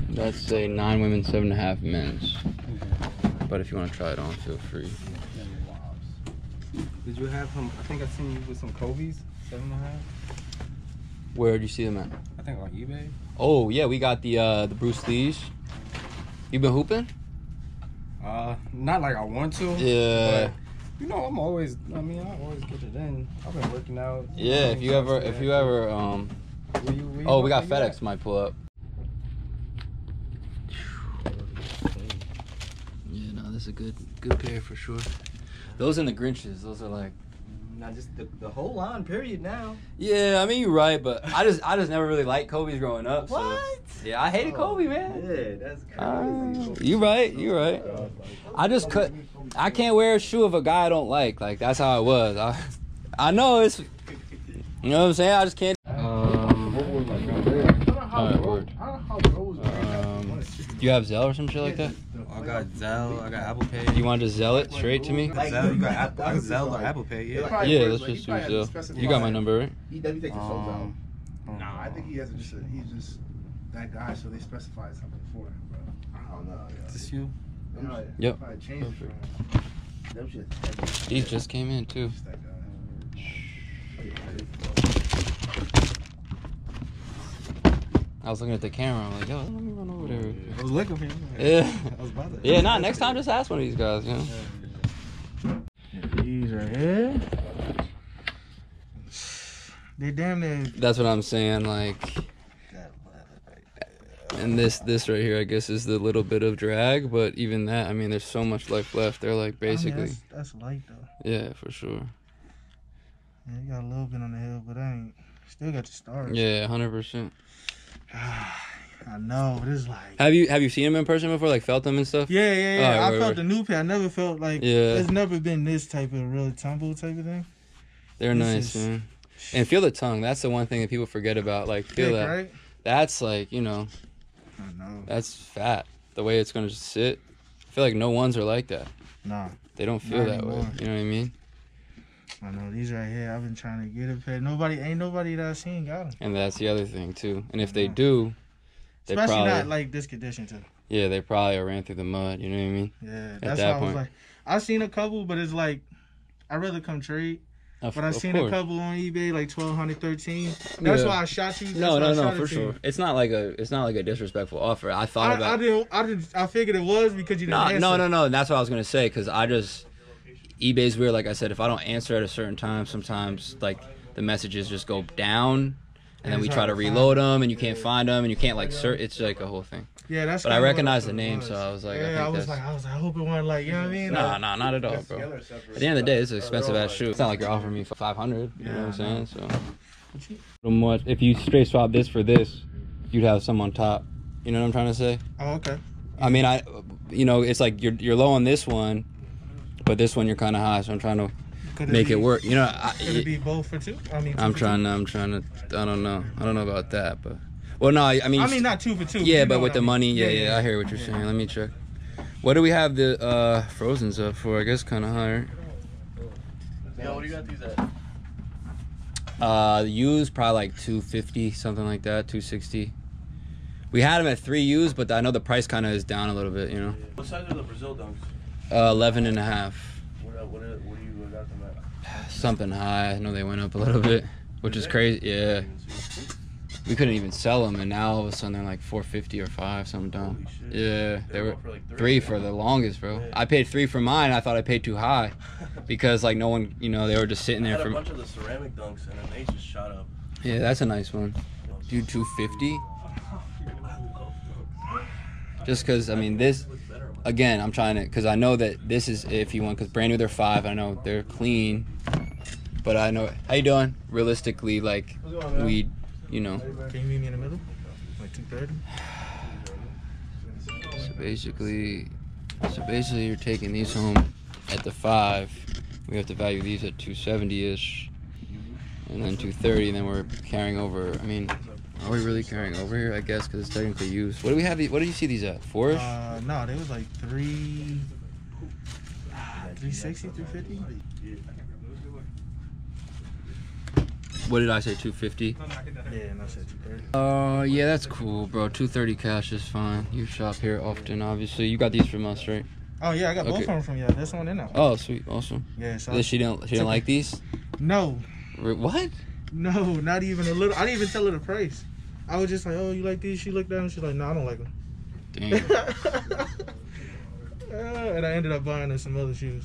That's a nine women, seven and a half men's. But if you want to try it on, feel free. Did you have some? I think I seen you with some Kobe's seven and a half. Where'd you see them at? I think on eBay. Oh yeah, we got the uh the Bruce Lee's. You been hooping? Uh, not like I want to. Yeah. But, you know, I'm always. I mean, I always get it in. I've been working out. Yeah, if you ever if you ever um Where you, where you Oh, we got where you FedEx might pull up. Yeah, no, this is a good good pair for sure. Those and the Grinches, those are like at? Not just the, the whole line. Period. Now. Yeah, I mean you're right, but I just I just never really liked Kobe's growing up. So What? yeah, I hated Kobe, man. Yeah, that's Uh, you right, you right. I just cut. I can't wear a shoe of a guy I don't like. Like that's how it was. I, I know it's. You know what I'm saying? I just can't. Um. Alright, word. Um, do you have Zelle or some shit like that? I got Zelle. I got Apple Pay. You want to just Zelle it straight to me? Zelle, you got Apple, I got Zelle or Apple Pay. Yeah. Yeah, let's just do Zelle. You got my number, right? He definitely takes the shows out. Um, Nah, I think he has just a, he's just that guy, so they specified something for him, bro. I don't know. is this you? They probably- Yep. probably changed Perfect. for him. Them shit. These just came in too. Just that guy. I was looking at the camera. I'm like, yo, let me run over there. I was looking for you. Yeah. I was about to. Yeah, nah. Next time, just ask one of these guys. You know. These right here. They damn near. That's what I'm saying. Like, and this this right here, I guess, is the little bit of drag. But even that, I mean, there's so much life left. They're like I mean, basically, that's, that's light though. yeah, for sure. Yeah, you got a little bit on the hill, but I ain't. Still got the stars. Yeah, hundred percent. I know, but it's like. Have you have you seen them in person before? Like felt them and stuff? Yeah, yeah, yeah. Alright, I word, felt word. the new pair. I never felt like. Yeah. There's never been this type of real tumble type of thing. They're nice, is- man. And feel the tongue. That's the one thing that people forget about. Like feel Thick, that. right? That's like you know, I know. that's fat. The way it's gonna just sit. I feel like no ones are like that. Nah, They don't feel that way. You know what I mean? I know these right here. I've been trying to get a pair. Nobody, ain't nobody that I seen got them. And that's the other thing too. And if they do, they Especially probably not like this condition too. yeah, they probably ran through the mud. You know what I mean? Yeah, At that's that why I was like, I seen a couple, but it's like, I'd rather come trade. Of, But I seen course. a couple on eBay like 1200 13 That's Yeah. why I shot you. That's No, no, I no, for sure. you. It's not like a it's not like a disrespectful offer. I thought I, about I didn't. I didn't. I figured it was because you didn't answer. no, no, no. That's what I was gonna say because I just eBay's weird. Like I said, if I don't answer at a certain time, sometimes like the messages just go down, and then we try to to find reload them, and you can't find them, and you can't like search. It's like a whole thing. Yeah, that's. But I kinda recognize the name, was. so I was like, I yeah, think I, was that's- like, I was like, I hope it wasn't like, you know what I mean? Nah, Like, nah, not at all, bro. At the end of the day, it's an expensive ass shoe. It's not like you're offering me for five hundred. You know what I'm saying? So, from what if you straight swap this for this, you'd have some on top. You know what I'm trying to say? Oh, okay. I mean, I, you know, it's like you're you're low on this one, but this one you're kind of high. So I'm trying to Could make be, it work. You know, I, Could it be both for two? I mean, two I'm for trying. To, I'm trying to. I don't know. I don't know about that, but well, no. I, I mean, I mean, not two for two. yeah, but with the mean. money, yeah, yeah, I hear what you're saying. Let me check. What do we have the uh Frozen's up for? I guess kind of higher. Yo, what do you got these at? Uh, used probably like 250, something like that, 260. We had them at three used, but I know the price kind of is down a little bit. You know, What size are the Brazil dunks? Uh, 11 and a half. What, uh, what, uh, what do you got them at? something high. I know they went up a little bit, which is crazy. Yeah, we couldn't even sell them, and now all of a sudden they're like 450 or five, something dumb. Holy shit. Yeah, they They were for like three. three for the longest, bro. I paid three for mine. I thought I paid too high because like no one, you know, they were just sitting I there had a for. bunch of the ceramic dunks and then they just shot up. Yeah, that's a nice one. Dude, 250. Just because I mean this. Again, I'm trying to because I know that this is if you want because brand new they're five. I know they're clean, but I know how you doing. Realistically, like we, you know. Can you meet me in the middle? Like two thirty. So basically, so basically you're taking these home at the five, we have to value these at 270 ish, and then 230, and then we're carrying over. I mean, are we really carrying over here? I guess because it's technically used. What do we have? What do you see these at? Four. Uh, no, they was like three. 360, 350? What did I say? 250. Yeah, and I said 230. Uh, yeah, that's cool, bro. 230 cash is fine. You shop here often, obviously. You got these from us, right? Oh, yeah, I got both Okay. of them from you. This one that one. Oh, sweet, awesome. Yeah, so. She didn't. She didn't like these. No, What? No, not even a little. I didn't even tell her the price. I was just like, oh, you like these? She looked down. She's like, no, I don't like them. Damn. and I ended up buying her some other shoes.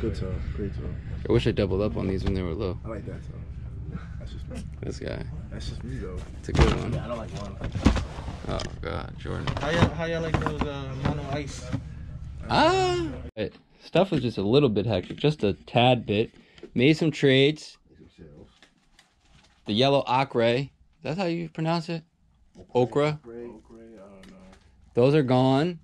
Good talk. Great talk. I wish I doubled up on these when they were low. I like that talk. That's just me. This guy. That's just me though. It's a good one. Yeah, I don't like one. Oh God, Jordan. How y'all, how y'all like those uh, mono ice? Ah. Right. Stuff was just a little bit hectic, just a tad bit. Made some trades. The yellow ochre. That's how you pronounce it? Okra. Those are gone.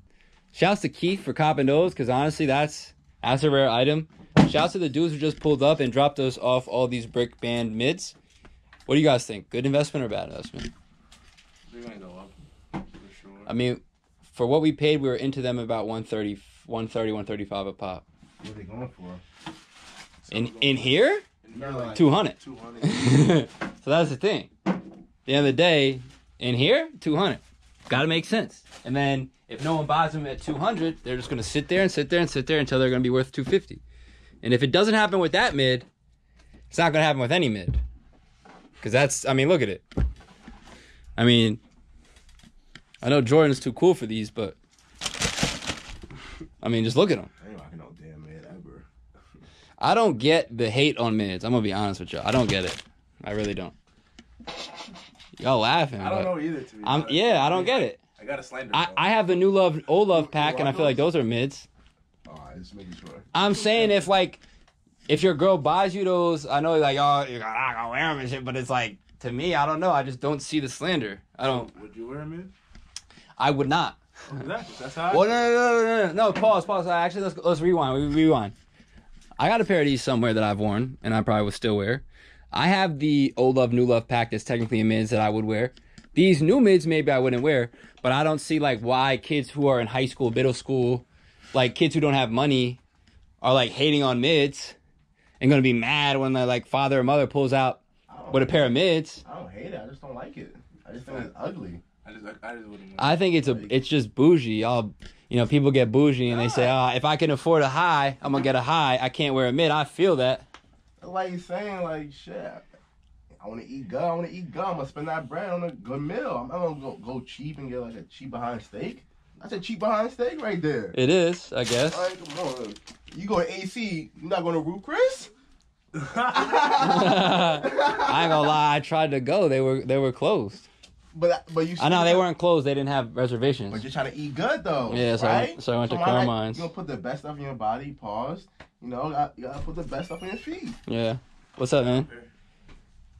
Shouts to Keith for copping those, because honestly, that's that's a rare item. Shouts to the dudes who just pulled up and dropped us off all these brick band mids. What do you guys think? Good investment or bad investment? They're gonna go up for sure. I mean, for what we paid, we were into them about 130, 130 135 a pop. What are they going for? In in here, like 200. 200. so that's the thing. At the end of the day, in here, 200. Got to make sense. And then if no one buys them at 200, they're just going to sit there and sit there and sit there until they're going to be worth 250. And if it doesn't happen with that mid, it's not going to happen with any mid. Because that's, I mean, look at it. I mean, I know Jordan's too cool for these, but I mean, just look at them. I ain't rocking no damn man ever. I don't get the hate on mids. I'm gonna be honest with y'all. I don't get it. I really don't. Y'all laughing. I don't know either. To be I'm honest. yeah, I don't get it. I got a slander. I. I have the new love old love pack, and I feel like those? are mids. Oh, just making sure. I'm saying if like if your girl buys you those, I know like oh you're gonna wear them and shit, but it's like to me, I don't know. I just don't see the slander. I don't. Would you wear them in? I would not. Oh, exactly. That's how. I Well, no, no, no, no, no, no. Pause, pause. Actually, let's let's rewind. We rewind. I got a pair of these somewhere that I've worn, and I probably would still wear. I have the old love, new love pack that's technically a mids that I would wear. These new mids, maybe I wouldn't wear, but I don't see like why kids who are in high school, middle school, like kids who don't have money, are like hating on mids and gonna be mad when their like father or mother pulls out I with a pair it. of mids. I don't hate it. I just don't like it. I just think it's ugly. I just, I just wouldn't. I think it's a it's just bougie. Y'all, you know, people get bougie and they say, "Ah, if I can afford a high, I'm gonna get a high. I can't wear a mid." I feel that. Like you saying, like shit. I want to eat good. I want to eat good. I'm gonna spend that bread on a good meal. I'm not gonna go, go cheap and get like a cheap behind steak. That's a cheap behind steak right there. It is, I guess. Like, come on. You go to AC, you're not going to Ruth's Chris? I ain't gonna lie. I tried to go. They were they were closed. But but you. I know they got- weren't closed. They didn't have reservations. But you're trying to eat good though. Yeah, so I right? went- so I went to why Carmine's. You gonna put the best stuff in your body. Pause. You know, got- you gotta put the best stuff in your feet. Yeah. What's up, man?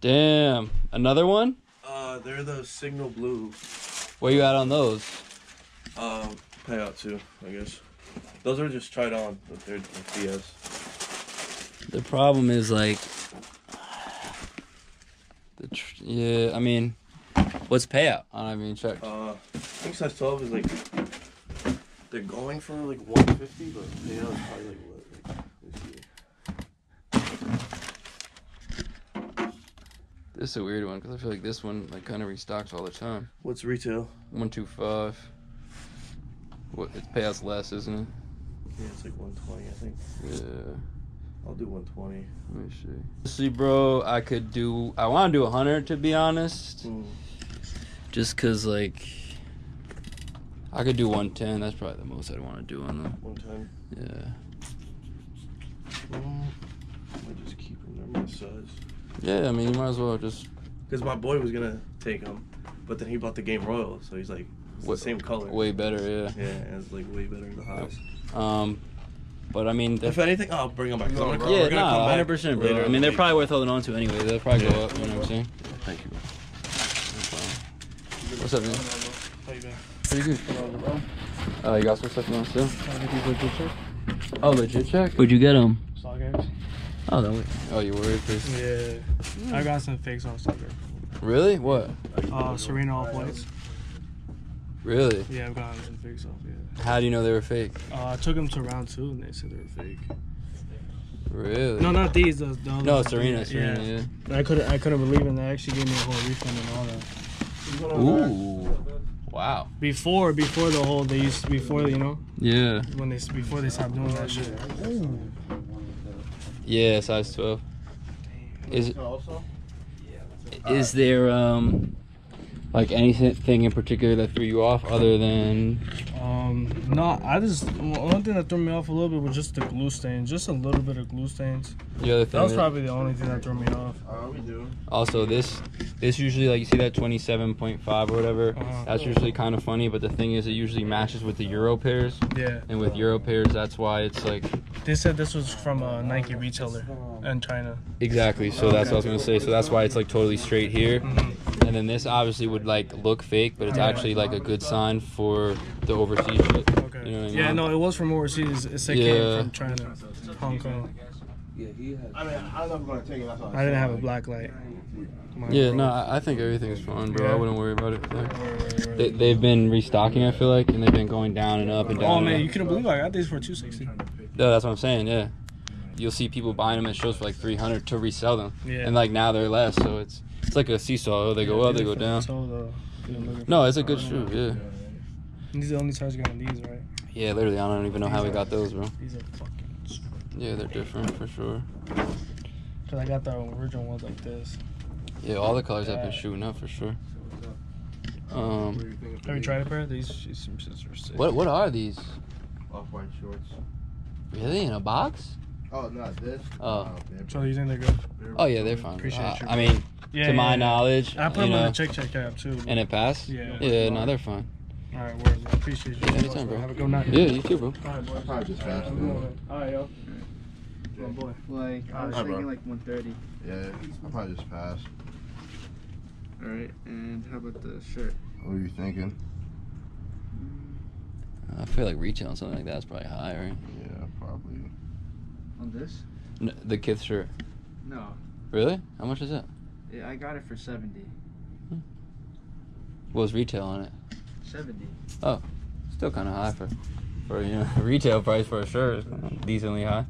Damn. Another one? Uh, they're the Signal Blue. Where you at on those? Um, payout too, I guess. Those are just tried on, but they're like BS. The problem is like, the tr- yeah. I mean, what's payout? I don't even check. Uh, I think size 12 is like they're going for like 150, but payout is probably like what? Like. This is a weird one because I feel like this one like kind of restocks all the time. What's retail? One two five. What it payouts less, isn't it? Yeah, it's like 120, I think. Yeah. I'll do 120. Let me see. See, bro, I could do. I want to do a hundred to be honest. Mm. Just cause like, I could do one ten. That's probably the most I'd want to do on them. 110. Yeah. Mm, I just keep them. They're my size. Yeah, I mean, you might as well just. Because my boy was gonna take them, but then he bought the Game Royal, so he's like, it's Wa- the same color. Way better, yeah. Yeah, it's like way better in the highs. Um, but I mean, If anything, I'll bring them back. 'cause yeah, we're nah, come hundred percent, bro. I mean, they're probably worth holding on to anyway. They'll probably go up. You know what I'm saying? Thank you. What's up, man? How you been? Pretty good. Oh, you got some stuff you want to steal? Oh, legit check? Where'd you get them? StockX. Oh, no. Oh, you worried? 'cause- Yeah. I got some fakes on StockX. Really? What? Uh, Serena off whites. Really? Yeah, I've gotten some fakes off. Yeah. How do you know they were fake? Uh, I took them to round two and they said they were fake. Really? No, not these. Those, the other No, ones. Serena, Serena, yeah. I couldn't. I couldn't believe it. They actually gave me a whole refund and all that. Ooh. Wow. Before, before the whole, they used to, before you know, Yeah. when they before they stopped doing that shit. Yeah, size 12. Is is there um like anything in particular that threw you off other than Um, no, I just one thing that threw me off a little bit was just the glue stains, just a little bit of glue stains. the other thing? That was that- probably the only thing that threw me off. Oh, we do. Also, this this usually like you see that 27.5 or whatever. Uh-huh. That's usually kind of funny, but the thing is, it usually matches with the Euro pairs. Yeah. And with Euro pairs, that's why it's like They said this was from a Nike retailer in China. exactly. So that's what I was gonna say. So that's why it's like totally straight here. And then this obviously would like look fake, but it's actually like a good sign for the overseas shit. Okay. You know what I mean? Yeah, no, it was from overseas. It said Yeah. came from China, Hong Kong. Yeah, he has. I mean, I don't know if I'm gonna take it. That's all. I didn't have a black light. My Yeah, bro. no, I I think everything's fine, bro. I wouldn't worry about it. Yeah. They, they've been restocking, I feel like, and they've been going down and up and oh, down. Oh man, you couldn't believe I got these for two sixty. No, that's what I'm saying. Yeah, you'll see people buying them at shows for like 300 to resell them, Yeah. and like now they're less. So it's it's like a seesaw. Oh, they go up, they go down. No, it's a good shoe. Yeah, These are the only size you got on these, right? yeah. Literally, I don't even know how we got those, bro. These are fucking. Yeah, they're different for sure. Cause I got the original ones like this. Yeah, all the colors have been shooting up for sure. Um, Have you tried a pair? These these some shits are sick. what what are these? Off-white shorts. Really in a box? Oh, no, this. Oh. So you think they're good? Oh yeah, they're fine. Appreciate Uh, you. I mean, Yeah, to my yeah, yeah. knowledge, I put you them in know, the check check cab too. and it passed. Yeah. Yeah, no, they're fine. All right, word. man. Appreciate you. Yeah, anytime, bro. Have a good night. Yeah, you too, bro. All right, boy. Probably just fast. All right, yo. My boy. Like I was Hi, bro. thinking like 130. Yeah, I'll probably just pass. All right, and how about the shirt? What are you thinking? Uh, I feel like retail and something like that's probably high, right? Yeah, probably. On this? N- the Kith shirt. No. Really? How much is that? Yeah, I got it for 70. Hmm. What was retail on it? 70. Oh, still kind of high for, for you know, retail price for a shirt. is Decently high. Uh,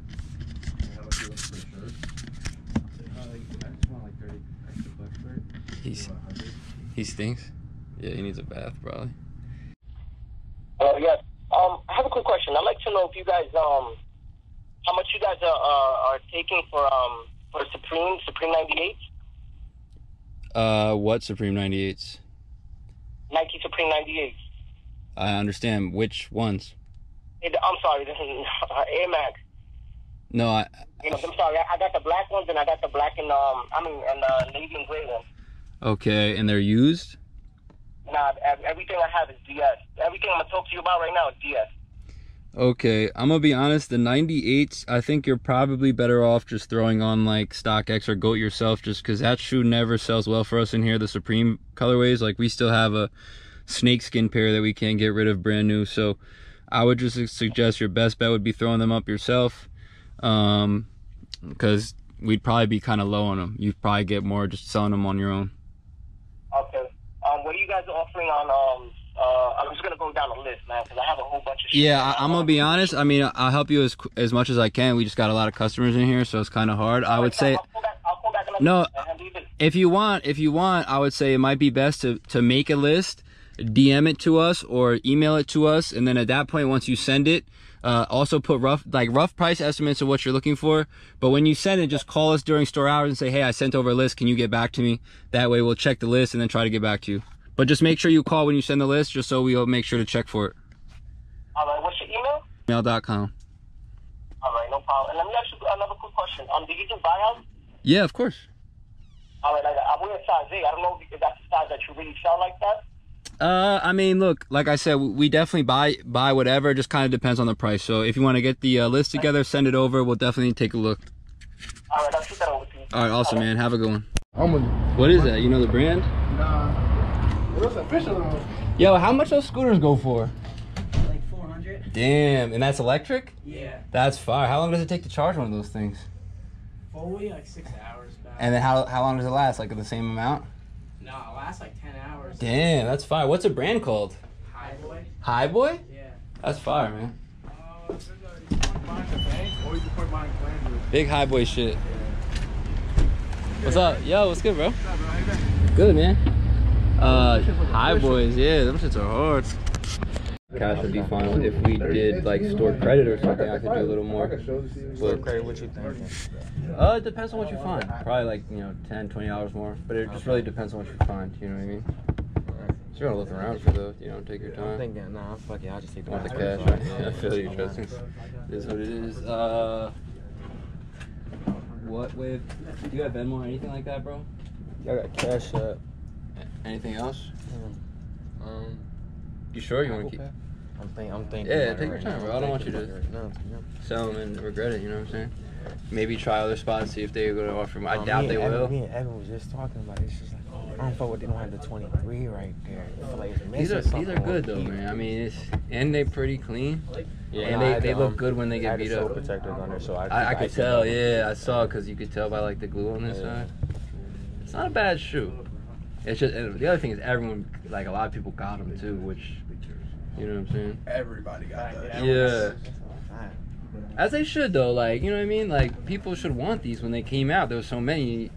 like, I just want like 30 extra bucks for it. He's he stinks. Yeah, he needs a bath probably. Uh, yes. Um, I have a quick question. I'd like to know if you guys, um, how much you guys are, are, are taking for, um, for Supreme, Supreme 98, Uh, what Supreme 98s? Nike Supreme 98. I understand which ones. It, I'm sorry, this is uh, Air Max. No, I You know, I'm sorry. I, I got the black ones and I got the black and um, I mean, and uh, navy and gray ones. okay, and they're used. Nah, everything I have is DS. Everything I'm gonna talk to you about right now is DS. Okay, I'm gonna be honest. The 98s, I think you're probably better off just throwing on like StockX or Goat yourself, just because that shoe never sells well for us in here. The Supreme colorways, like we still have a snakeskin pair that we can't get rid of brand new. So I would just suggest your best bet would be throwing them up yourself, um, because we'd probably be kind of low on them. You'd probably get more just selling them on your own. Okay. Um, what are you guys offering on um? Uh, I'm just gonna go down the list, man, because I have a whole bunch of. shit. Yeah, I, I'm gonna be honest. I mean, I'll help you as as much as I can. We just got a lot of customers in here, so it's kind of hard. I would say. No, if you want, if you want, I would say it might be best to to make a list, DM it to us or email it to us, and then at that point, once you send it, uh, also put rough like rough price estimates of what you're looking for. But when you send it, just call us during store hours and say, hey, I sent over a list. Can you get back to me? That way, we'll check the list and then try to get back to you. But just make sure you call when you send the list, just so we'll make sure to check for it. All right. What's your email? Mail.com. All right, no problem. And let me ask you another quick question. Um, do you do buyouts? Yeah, of course. All right, I, I wear a size eight. I don't know if that's the size that you really sell like that. Uh, I mean, look, like I said, we definitely buy buy whatever. It just kind of depends on the price. So if you want to get the uh, list together, send it over. We'll definitely take a look. All right, I'll shoot that over to you. All right, awesome, man. Have a good one. I'm a, What is that? You know the brand? nah. What's official though? Yo, how much those scooters go for? Like 400. Damn, and that's electric? Yeah. That's fire. How long does it take to charge one of those things? Fully like six hours back. And then how how long does it last? Like the same amount? No, it lasts like ten hours. Damn, that's fire. What's a brand called? Hiboy. High Boy? Yeah. That's fire, man. Or you can put mine in Big Hiboy shit. What's up? Yo, what's good, bro? Good, man. Uh, Hiboys, yeah, them shits are hard. Cash would be fine if we did like store credit or something. I could do a little more. But credit, what you think? Uh, it depends on what you find. Probably like you know 10 20 dollars more. But it just really depends on what you find. You know what I mean? So you're gonna look around for the, you know, take your time. I'm thinking, nah, fuck it, I'll just take the Want the cash, right? I feel you, trust me. It is what it is. Uh, what with? Do you have Venmo or anything like that, bro? I got cash up. Anything else? Um, You sure you want to keep? Pay? I'm think I'm thinking. Yeah, about it take your right time, now. bro. I I'm don't want you to right now, sell them and regret it. You know what I'm saying? Maybe try other spots, see if they're gonna offer. I Um, doubt me they Evan- will. Me and Evan was just talking about it. It's just like I don't fuck with they don't have the 23 right there. Like These are these are good though, man. I mean, it's and they're pretty clean. Yeah, and they, had they look um, good when they get beat up. protectors on there, so I I, I could- I could could tell. Yeah, I saw because you could tell by like the glue on this Yeah. side. It's not a bad shoe. It's just and the other thing is everyone like a lot of people got them too, which you know what I'm saying. Everybody got that. Yeah. As they should though, like you know what I mean. Like people should want these when they came out. There was so many,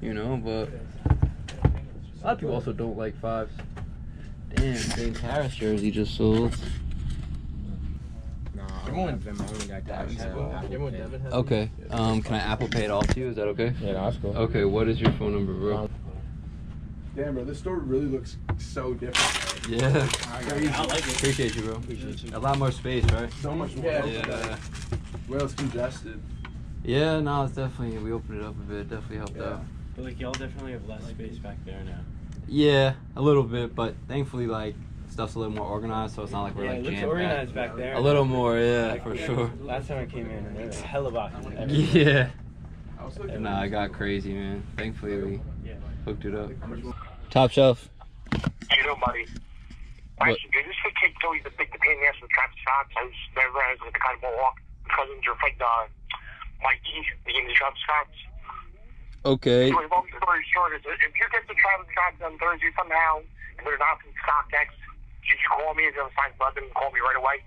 you know. But a lot of people also don't like fives. Damn, James Harris jersey just sold. Nah, I don't have them. I only got cash. Okay. Um, can I Apple Pay it off to you? Is that okay? Yeah, no, that's cool. Okay. What is your phone number, bro? Damn, bro, this store really looks so different. Yeah. Crazy. Appreciate you, bro. Appreciate you. A lot more space, right? So much more. Yeah. Yeah. Well, it's congested. Yeah. No, it's definitely we opened it up a bit. Definitely helped Yeah. out. But like y'all definitely have less space back there now. Yeah, a little bit, but thankfully, like stuff's a little more organized, so it's not like we're yeah, like it looks organized back there. A little more, yeah, Like, for yeah, sure. Last time I came in, there was hella boxes. everywhere. Yeah. Looking Nah, I got crazy, man. Thankfully, we Yeah. Hooked it up. Top shelf. How you doing, buddy? Question, dude, this kid kid told you to pick the pain in the ass with Travis Scott. I was never I was with the kind of walk. Cousins are fighting uh, Mike E, the game of Travis Scott. Okay. Anyway, long story short is, if you get the Travis Scott on Thursday somehow, and they're not from StockX, you should call me. If you're on sign button, call me right away.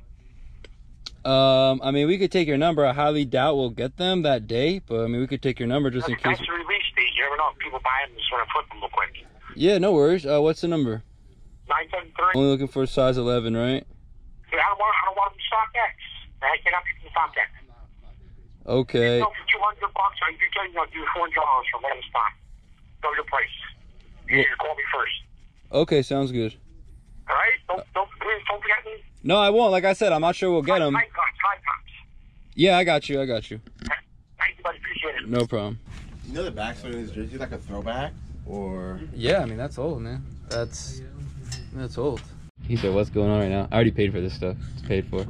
Um, I mean, we could take your number. I highly doubt we'll get them that day, but I mean, we could take your number just in case. That's the release date. You never know people buy them and sort of flip them real quick. Yeah, no worries. Uh, what's the number? 973. Only looking for a size 11, right? See, I don't want, I don't want them to StockX. I cannot be from StockX. Okay. So for 200 bucks, I you can you know, do $400 for one stock. Know your price. You should call me first. Okay, sounds good. All right? Don't, don't, please don't forget me. No, I won't. Like I said, I'm not sure we'll get them. High tops, high tops. Yeah, I got you. I got you. Thank you, buddy. Appreciate it. No problem. You know the backstory of this jersey is like a throwback, or Yeah, I mean that's old, man. That's that's old. He said, "What's going on right now?" I already paid for this stuff. It's paid for.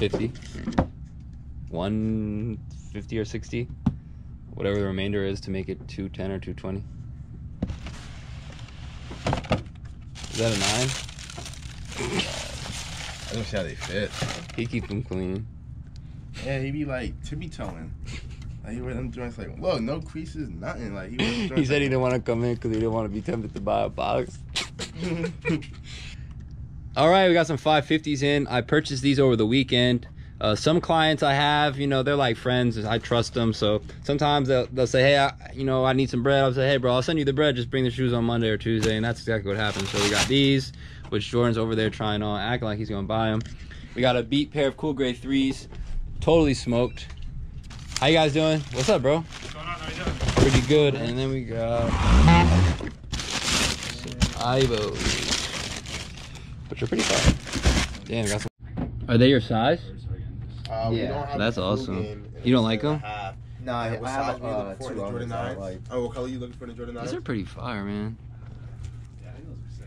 Fifty. One fifty or sixty, whatever the remainder is to make it two ten or two twenty. Is that a nine? I don't see how they fit. He keep them clean. Yeah, he be like tippy toeing. Like he wear them joints like, look, no creases, nothing. Like he, He said he didn't want to come in because he didn't want to be tempted to buy a box. All right, we got some 550s in. I purchased these over the weekend. Uh, some clients I have, you know, they're like friends. I trust them. So sometimes they'll, they'll say, hey, I, you know, I need some bread. I'll say, hey, bro, I'll send you the bread. Just bring the shoes on Monday or Tuesday. And that's exactly what happened. So we got these, which Jordan's over there trying on, acting like he's going to buy them. We got a beat pair of cool gray threes, totally smoked. How you guys doing? What's up, bro? Pretty good. And then we got Ivos, you're pretty far. Damn, got some. Are they your size? Uh, Yeah, that's awesome. You don't like them? No, half. Nah, Yeah, I what have, were you uh, looking for? two The Jordan others I 9s? like. Oh, what color you looking for the Jordan 9s? These are pretty fire, man.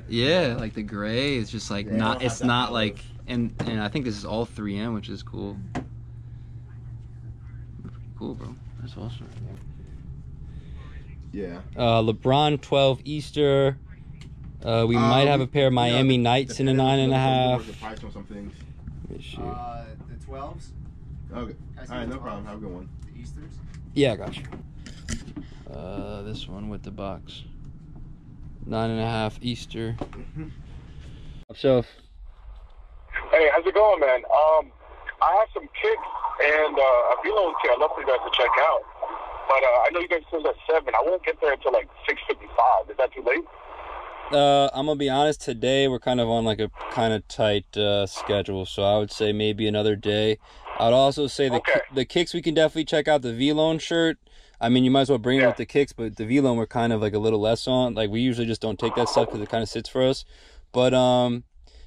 Yeah, like the gray is just like Yeah, not. It's not color. like, and and I think this is all 3M, which is cool. Pretty cool, bro. That's awesome. Yeah. Uh, LeBron 12 Easter. Uh, we Uh, might have a pair of you know, Miami the- Nights in a depending nine and a on. The price on some things. Let me see. Uh, the 12s. Okay. Can I see All right, the no problem. Have a good one. The Easters. Yeah, I got you. Uh, this one with the box. Nine and a half Easter. So, Hey, how's it going, man? Um, I have some kicks and uh, a Velo kit I'd love for you guys to check out. But uh, I know you guys close at 7. I won't get there until like 6.55. Is that too late? uh, I'm gonna be honest. Today we're kind of on like a kind of tight uh, schedule, so I would say maybe another day. I'd also say the ki- the kicks we can definitely check out the Vlone shirt. I mean, you might as well bring it with the kicks, but the Vlone we're kind of like a little less on. Like we usually just don't take that stuff because it kind of sits for us. But um,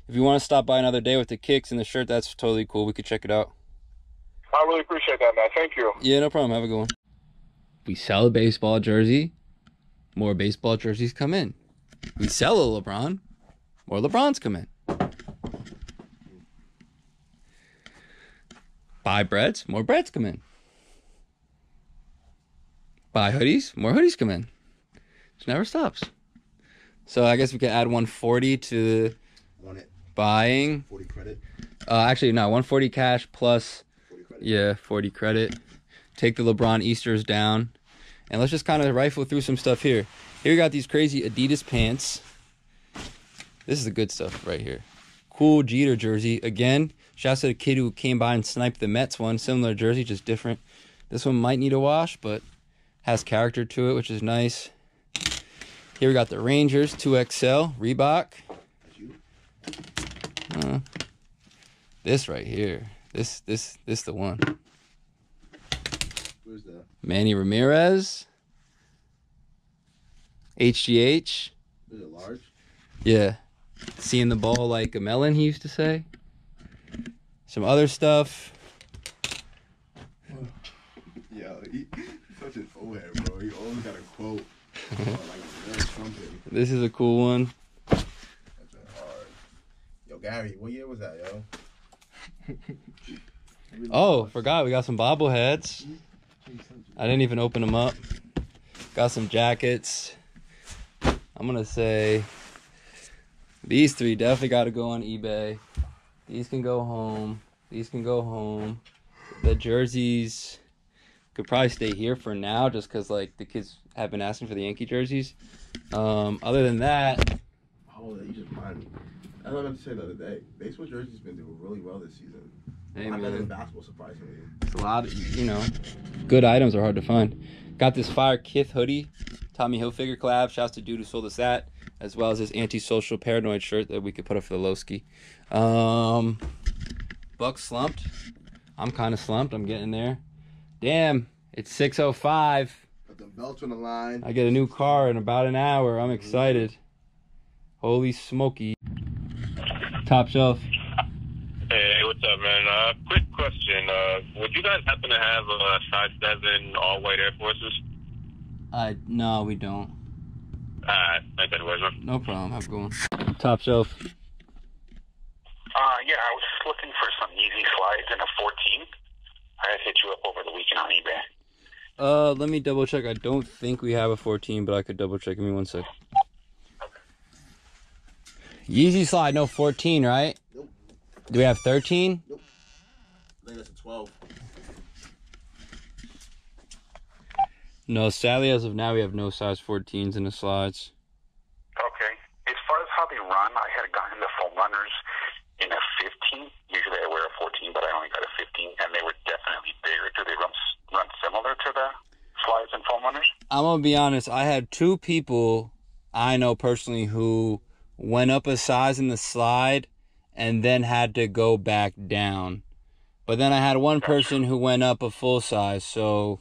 if you want to stop by another day with the kicks and the shirt, that's totally cool. We could check it out. I really appreciate that, man. Thank you. Yeah, no problem. Have a good one. We sell a baseball jersey, more baseball jerseys come in. We sell a LeBron, more LeBrons come in. Buy breads, more breads come in. Buy hoodies, more hoodies come in. It never stops. So I guess we could add 140 to Want it? Buying. 40 credit. Uh, actually, no, 140 cash plus, yeah, 40 credit. Take the LeBron Easters down, and let's just kind of rifle through some stuff here. Here we got these crazy Adidas pants. This is the good stuff right here. Cool Jeter jersey. Again, shouts to the kid who came by and sniped the Mets one. Similar jersey, just different. This one might need a wash, but has character to it, which is nice. Here we got the Rangers 2XL Reebok. Uh, this right here. This this this the one. Where's the? Manny Ramirez. HGH. Is it large? Yeah. Seeing the ball like a melon, he used to say. Some other stuff. Yo, he, such an old head, bro. He always got a quote. like very something. This is a cool one. Gary, what year was that, yo? Oh, forgot we got some bobbleheads. I didn't even open them up. Got some jackets. I'm gonna say these three definitely got to go on eBay. These can go home. These can go home. The jerseys could probably stay here for now, just because like the kids have been asking for the Yankee jerseys. Um, other than that, Oh, you just reminded me. I was about to say the other day. Baseball jerseys been doing really well this season. Hey, Not better man. than basketball, surprisingly. It's a lot, of, you know, good items are hard to find. Got this Fire Kith hoodie, Tommy Hilfiger collab. Shouts to dude who sold us that, as well as this antisocial paranoid shirt that we could put up for the Lowski. Um, Buck slumped. I'm kind of slumped. I'm getting there. Damn, it's 6:05. Got the belts on the line. I get a new car in about an hour. I'm excited. Holy smoky. Top shelf. Hey, what's up, man? Uh, quick question. Uh, would you guys happen to have uh, size 7 all white Air Forces? Uh, no, we don't. Uh, thanks, anyways, man. No problem. Have a good one. Top shelf. Uh, yeah, I was just looking for some Yeezy slides in a 14. I hit you up over the weekend on eBay. Uh, let me double check. I don't think we have a 14, but I could double check. Give me one sec. Yeezy slide, no 14, right? Nope. Do we have 13? Nope. I think that's a 12. No, sadly, as of now, we have no size 14s in the slides. Okay. As far as how they run, I had gotten the foam runners in a 15. Usually I wear a 14, but I only got a 15, and they were definitely bigger. Do they run, run similar to the slides and foam runners? I'm gonna be honest. I had two people I know personally who went up a size in the slide and then had to go back down. But then I had one person who went up a full size, so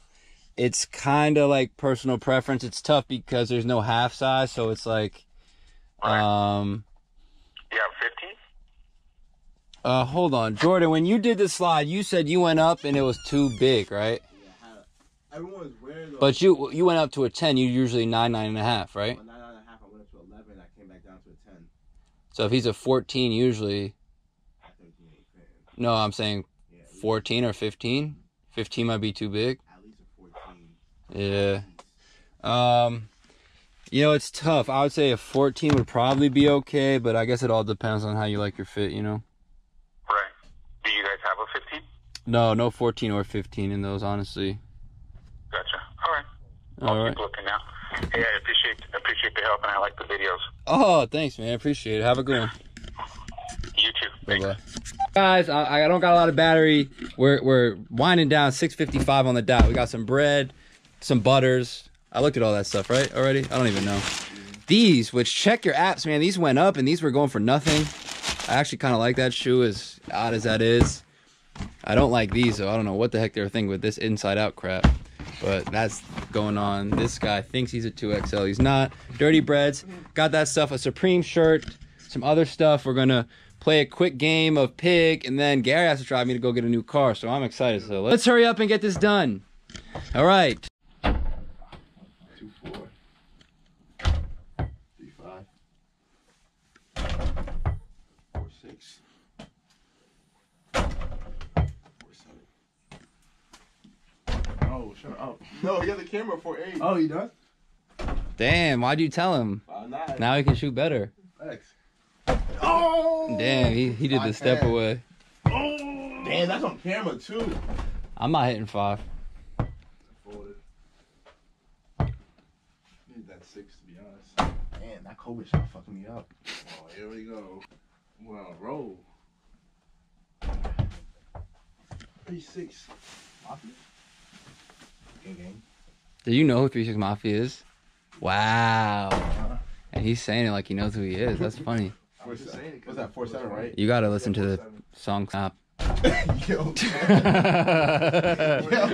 it's kind of like personal preference. It's tough because there's no half size, so it's like, um, yeah, have 15? uh, hold on, Jordan. When you did the slide, you said you went up and it was too big, right? Everyone's wearing the. But you you went up to a ten. You usually nine nine and a half, right? Nine, nine and a half. I went up to 11. I came back down to a 10. So if he's a 14, usually. No, I'm saying 14 or 15. 15 might be too big. Yeah. Um, You know, it's tough. I would say a 14 would probably be okay, but I guess it all depends on how you like your fit, you know? Right. Do you guys have a 15? No, no 14 or 15 in those, honestly. Gotcha. All right. All right. Keep looking now. Hey, I appreciate appreciate the help and I like the videos. Oh, thanks, man. Appreciate it. Have a good one. You too. Bye bye. Guys, I, I don't got a lot of battery. We're we're winding down 6:55 on the dot. We got some bread, some butters. I looked at all that stuff, right? Already? I don't even know. These, which check your apps, man. These went up and these were going for nothing. I actually kind of like that shoe, as odd as that is. I don't like these, though. I don't know what the heck they're thinking with this inside out crap. But that's going on. This guy thinks he's a 2XL. He's not. Dirty Breds. Mm-hmm. Got that stuff. A Supreme shirt. Some other stuff. We're going to play a quick game of Pig. And then Gary has to drive me to go get a new car. So I'm excited. So let's hurry up and get this done. All right. Two four. Three five. Four six. Four seven. Oh, shut up. No, he has a camera for eight. Oh, he does? Damn, why'd you tell him? Five nine. Now he can shoot better. X. Oh! Damn, he, he did the Five step ten. away. Oh! Damn, that's on camera too. I'm not hitting five. Folded. Need that six, to be honest. Damn, that COVID shot fucking me up. Oh, here we go. We're on a roll. Three six. Mafia? Gang gang. Do you know who Three Six Mafia is? Wow. And he's saying it like he knows who he is. That's funny. Four seven. What's that? Four seven, right? You gotta listen to the song Snap. Yo. Yo,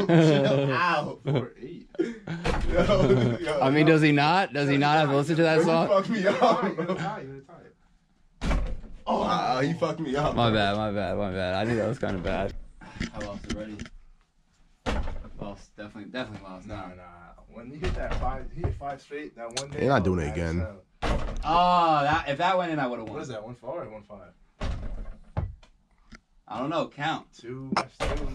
chill out. Four eight. Yo, yo, I mean, does he not? Does he not have to listen to that song? You fucked me up. You're bro. tied, you're tied. Oh, wow, you fucked me up. My bro. bad, my bad, my bad. I knew that was kind of bad. I lost already. Lost, definitely, definitely lost. Nah, nah. When you hit that five, he hit five straight that one day. You're not doing it again. Oh, that if that went in, I would have won. What is that? One four or one five? I don't know. Count. Two. That's two.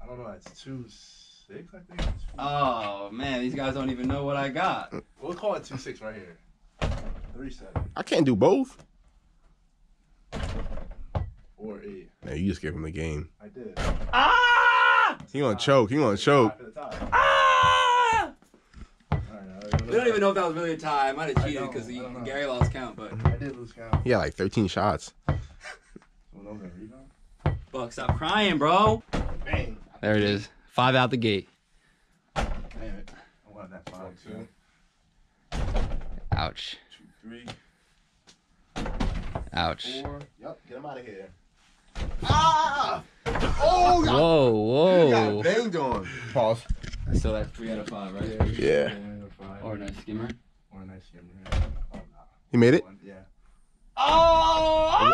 I don't know. That's two six. I think. Oh man, these guys don't even know what I got. We'll call it two six right here. Three seven. I can't do both. Four eight. Man, you just gave him the game. I did. Ah! He gonna choke. He gonna choke. For. Ah! We don't even know if that was really a tie. I might have cheated because I don't know. Gary lost count, but I did lose count. He had like 13 shots. So those are rebound. Buck, stop crying, bro. Bang. There it is. Five out the gate. Damn it. I wanted that five too. Ouch. Two three. Ouch. Four. Yep. Get him out of here. Ah! Oh! you got- Whoa, You got banged on. Pause. So that's three out of five, right? Yeah. Five. Or a nice skimmer. Or a nice skimmer. Oh, no. He made it. One, yeah. Oh!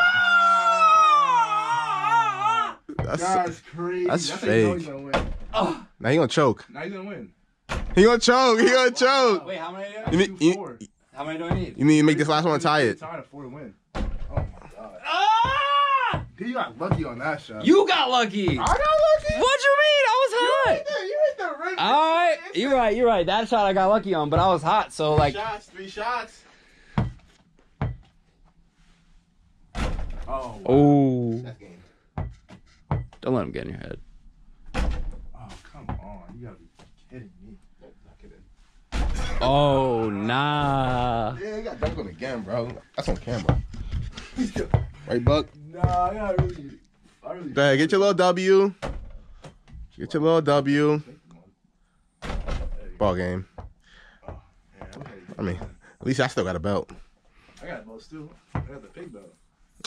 That's, That's crazy. that's how you know fake. Oh. now he gonna choke. Now he's gonna win. He gonna choke. He gonna choke. Wait, how many? You need, you, Four. How many do I need? you need to make this last one tie it. Tied at four to win. Oh my god. Ah! Dude, you got lucky on that shot. You got lucky. I got lucky. What do you mean? I was hot. You hit the rim. All right, you're right. You're right. That shot I got lucky on, but I was hot, so like. shots. Three shots. Oh. wow. Oh. Don't let him get in your head. Oh come on. You gotta be kidding me. Nope, not kidding. Oh nah. Yeah, he got dunked on again, bro. That's on camera. Right, Buck? Nah, I gotta really. I really. Dad, get your little W. Get your little W. Ball game. I mean, at least I still got a belt. I got most too. I got the pig belt.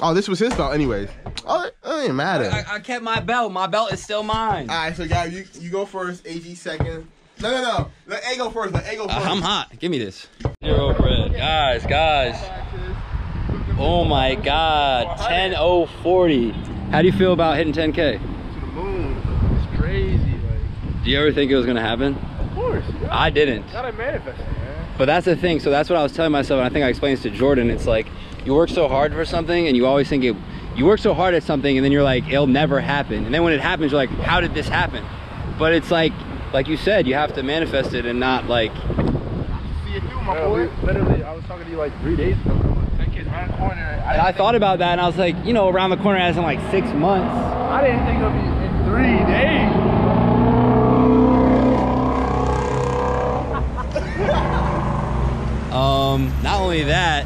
Oh, this was his belt, anyways. Oh, it doesn't matter. I, I kept my belt. My belt is still mine. All right, so guys, you you go first. AG second. No, no, no. Let A go first. Let A go Uh, first. I'm hot. Give me this. Zero bread. Guys, guys. Oh my god. 10040. How do you feel about hitting 10K? To the moon. It's crazy. Like, Do you ever think it was gonna happen? of course. You I didn't. gotta manifest it, man. But that's the thing. So that's what I was telling myself, and I think I explained this to Jordan. It's like you work so hard for something, and you always think it. You work so hard at something, and then you're like, it'll never happen. And then when it happens, you're like, how did this happen? But it's like, like you said, you have to manifest it and not like. See you do, my Yeah, boy? literally, I was talking to you like three days ago. Around the corner. And I thought about that, and I was like, you know, around the corner as in like six months. I didn't think it would be in three days. Um, not only that,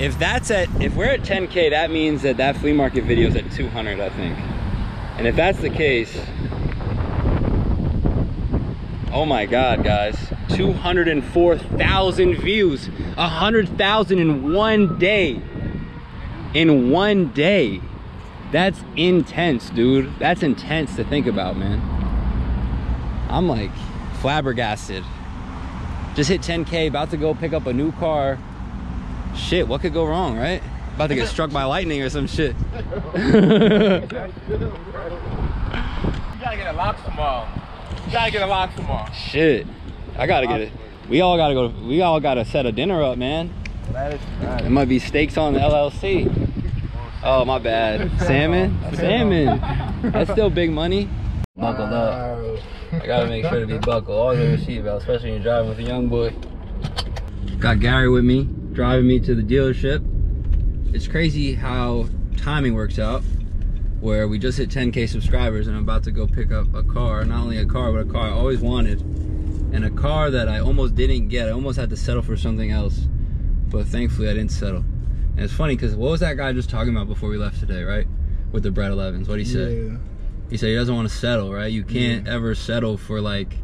if that's at if we're at 10k, that means that that flea market video is at 200, I think. And if that's the case, oh my God, guys, 204,000 views, 100,000 in one day. In one day. That's intense, dude. That's intense to think about, man. I'm like flabbergasted. Just hit 10K, about to go pick up a new car. Shit, what could go wrong, right? About to get struck by lightning or some shit. You gotta get a lock tomorrow. You gotta get a lock tomorrow. shit. I gotta get it. We all gotta go, we all gotta set a dinner up, man. That is It might be steaks on the LLC. Oh, my bad. Salmon? Salmon. That's still big money. Buckled up. I gotta make sure to be buckled. Always wear your seatbelt, especially when you're driving with a young boy. Got Gary with me, driving me to the dealership. It's crazy how timing works out. Where we just hit 10k subscribers and I'm about to go pick up a car. Not only a car, but a car I always wanted. And a car that I almost didn't get. I almost had to settle for something else. But thankfully I didn't settle. And it's funny because what was that guy just talking about before we left today, right? With the Bred 11s. What he said? Yeah. He said he doesn't want to settle, right? You can't ever settle for like,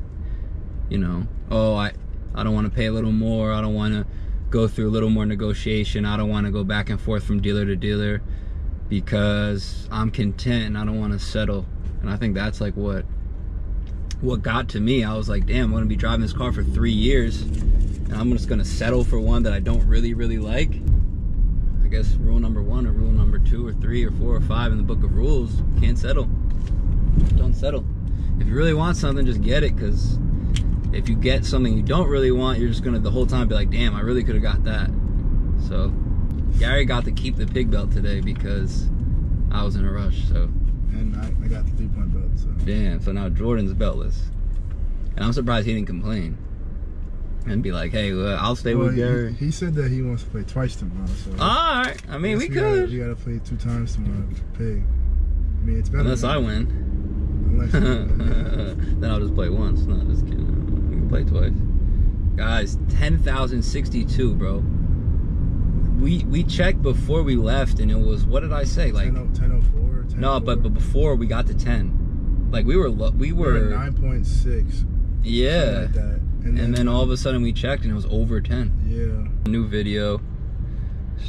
you know, oh I I don't want to pay a little more. I don't want to go through a little more negotiation. I don't want to go back and forth from dealer to dealer because I'm content and I don't want to settle. And I think that's like what what got to me. I was like, damn, I'm gonna be driving this car for three years and I'm just gonna settle for one that I don't really, really like. I guess rule number one or rule number two or three or four or five in the book of rules, can't settle. Don't settle. If you really want something, just get it because if you get something you don't really want, you're just gonna the whole time be like, damn, I really could have got that. So Gary got to keep the pig belt today because I was in a rush. So And I, I got the three point belt, so. damn. So now Jordan's beltless, and I'm surprised he didn't complain and be like, hey, well, I'll stay Well, with he- Gary. He, said that he wants to play twice tomorrow, so. All right. I mean, guess we gotta- could. we gotta play two times tomorrow. Pig. I mean, it's better. Unless I win. Unless then I'll just play once. No, just kidding. We can play twice. Guys, 10,062, bro. We we checked before we left and it was what did I say? Like 1004, No, but but before we got to 10. Like we were we We're were at 9.6. yeah. Something like. And, And then, then- all of a sudden we checked and it was over 10. Yeah. New video.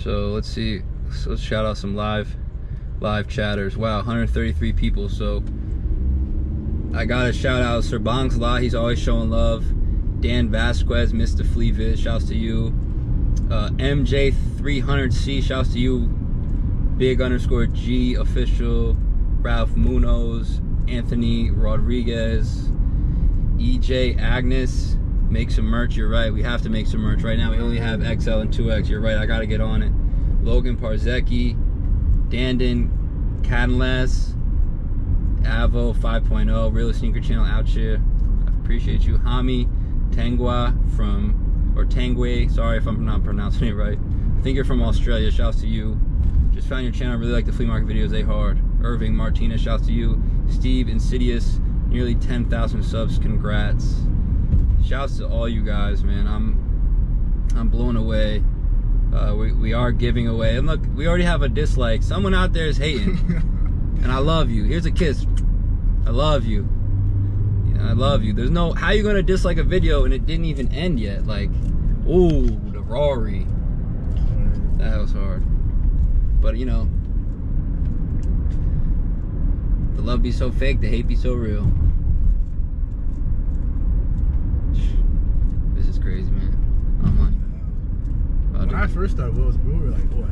So let's see. So let's shout out some live live chatters. Wow, 133 people. So I gotta shout out Sir Bongs La, he's always showing love. Dan Vasquez, Mr. Flea Viz, shouts to you. Uh, MJ300C, shouts to you. Big underscore G official. Ralph Munoz, Anthony Rodriguez, EJ Agnes. Make some merch, you're right. We have to make some merch. Right now we only have XL and 2X. You're right, I gotta get on it. Logan Parzecki, Dandon Cadlas, Avo 5.0, Real Sneaker Channel out here. I appreciate you. Hami Tangwa from, or Tangwe, sorry if I'm not pronouncing it right. I think you're from Australia, shouts to you. Just found your channel, really like the flea market videos, they hard. Irving Martinez, shouts to you. Steve Insidious, nearly 10,000 subs, congrats. Shouts to all you guys, man. I'm I'm blown away. Uh, we, we are giving away. And look, we already have a dislike. Someone out there is hating. and I love you. Here's a kiss. I love you. Yeah, I love you. There's no how you gonna dislike a video and it didn't even end yet. Like, ooh, the Rory. That was hard. But you know, the love be so fake, the hate be so real. This is crazy, man. I'm like, When I first started, we, was, we were like, what?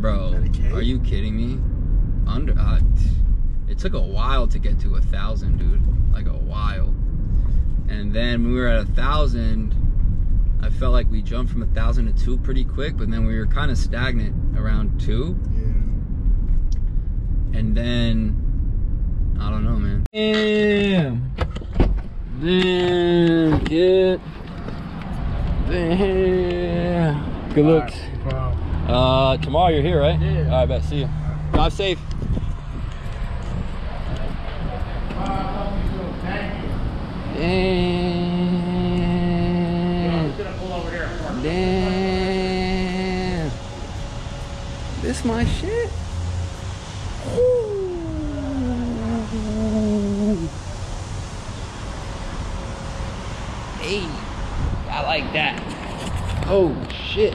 Bro, are you kidding me? Under, uh, it took a while to get to a thousand, dude. Like a while. And then when we were at a thousand, I felt like we jumped from a thousand to two pretty quick, but then we were kind of stagnant around two. Yeah. And then, I don't know, man. Damn. Damn, kid. Damn. Good looks. Uh, tomorrow you're here, right? Yeah. All right, bet. See you. Drive safe. Damn. Damn. This my shit. Hey, I like that. Oh shit.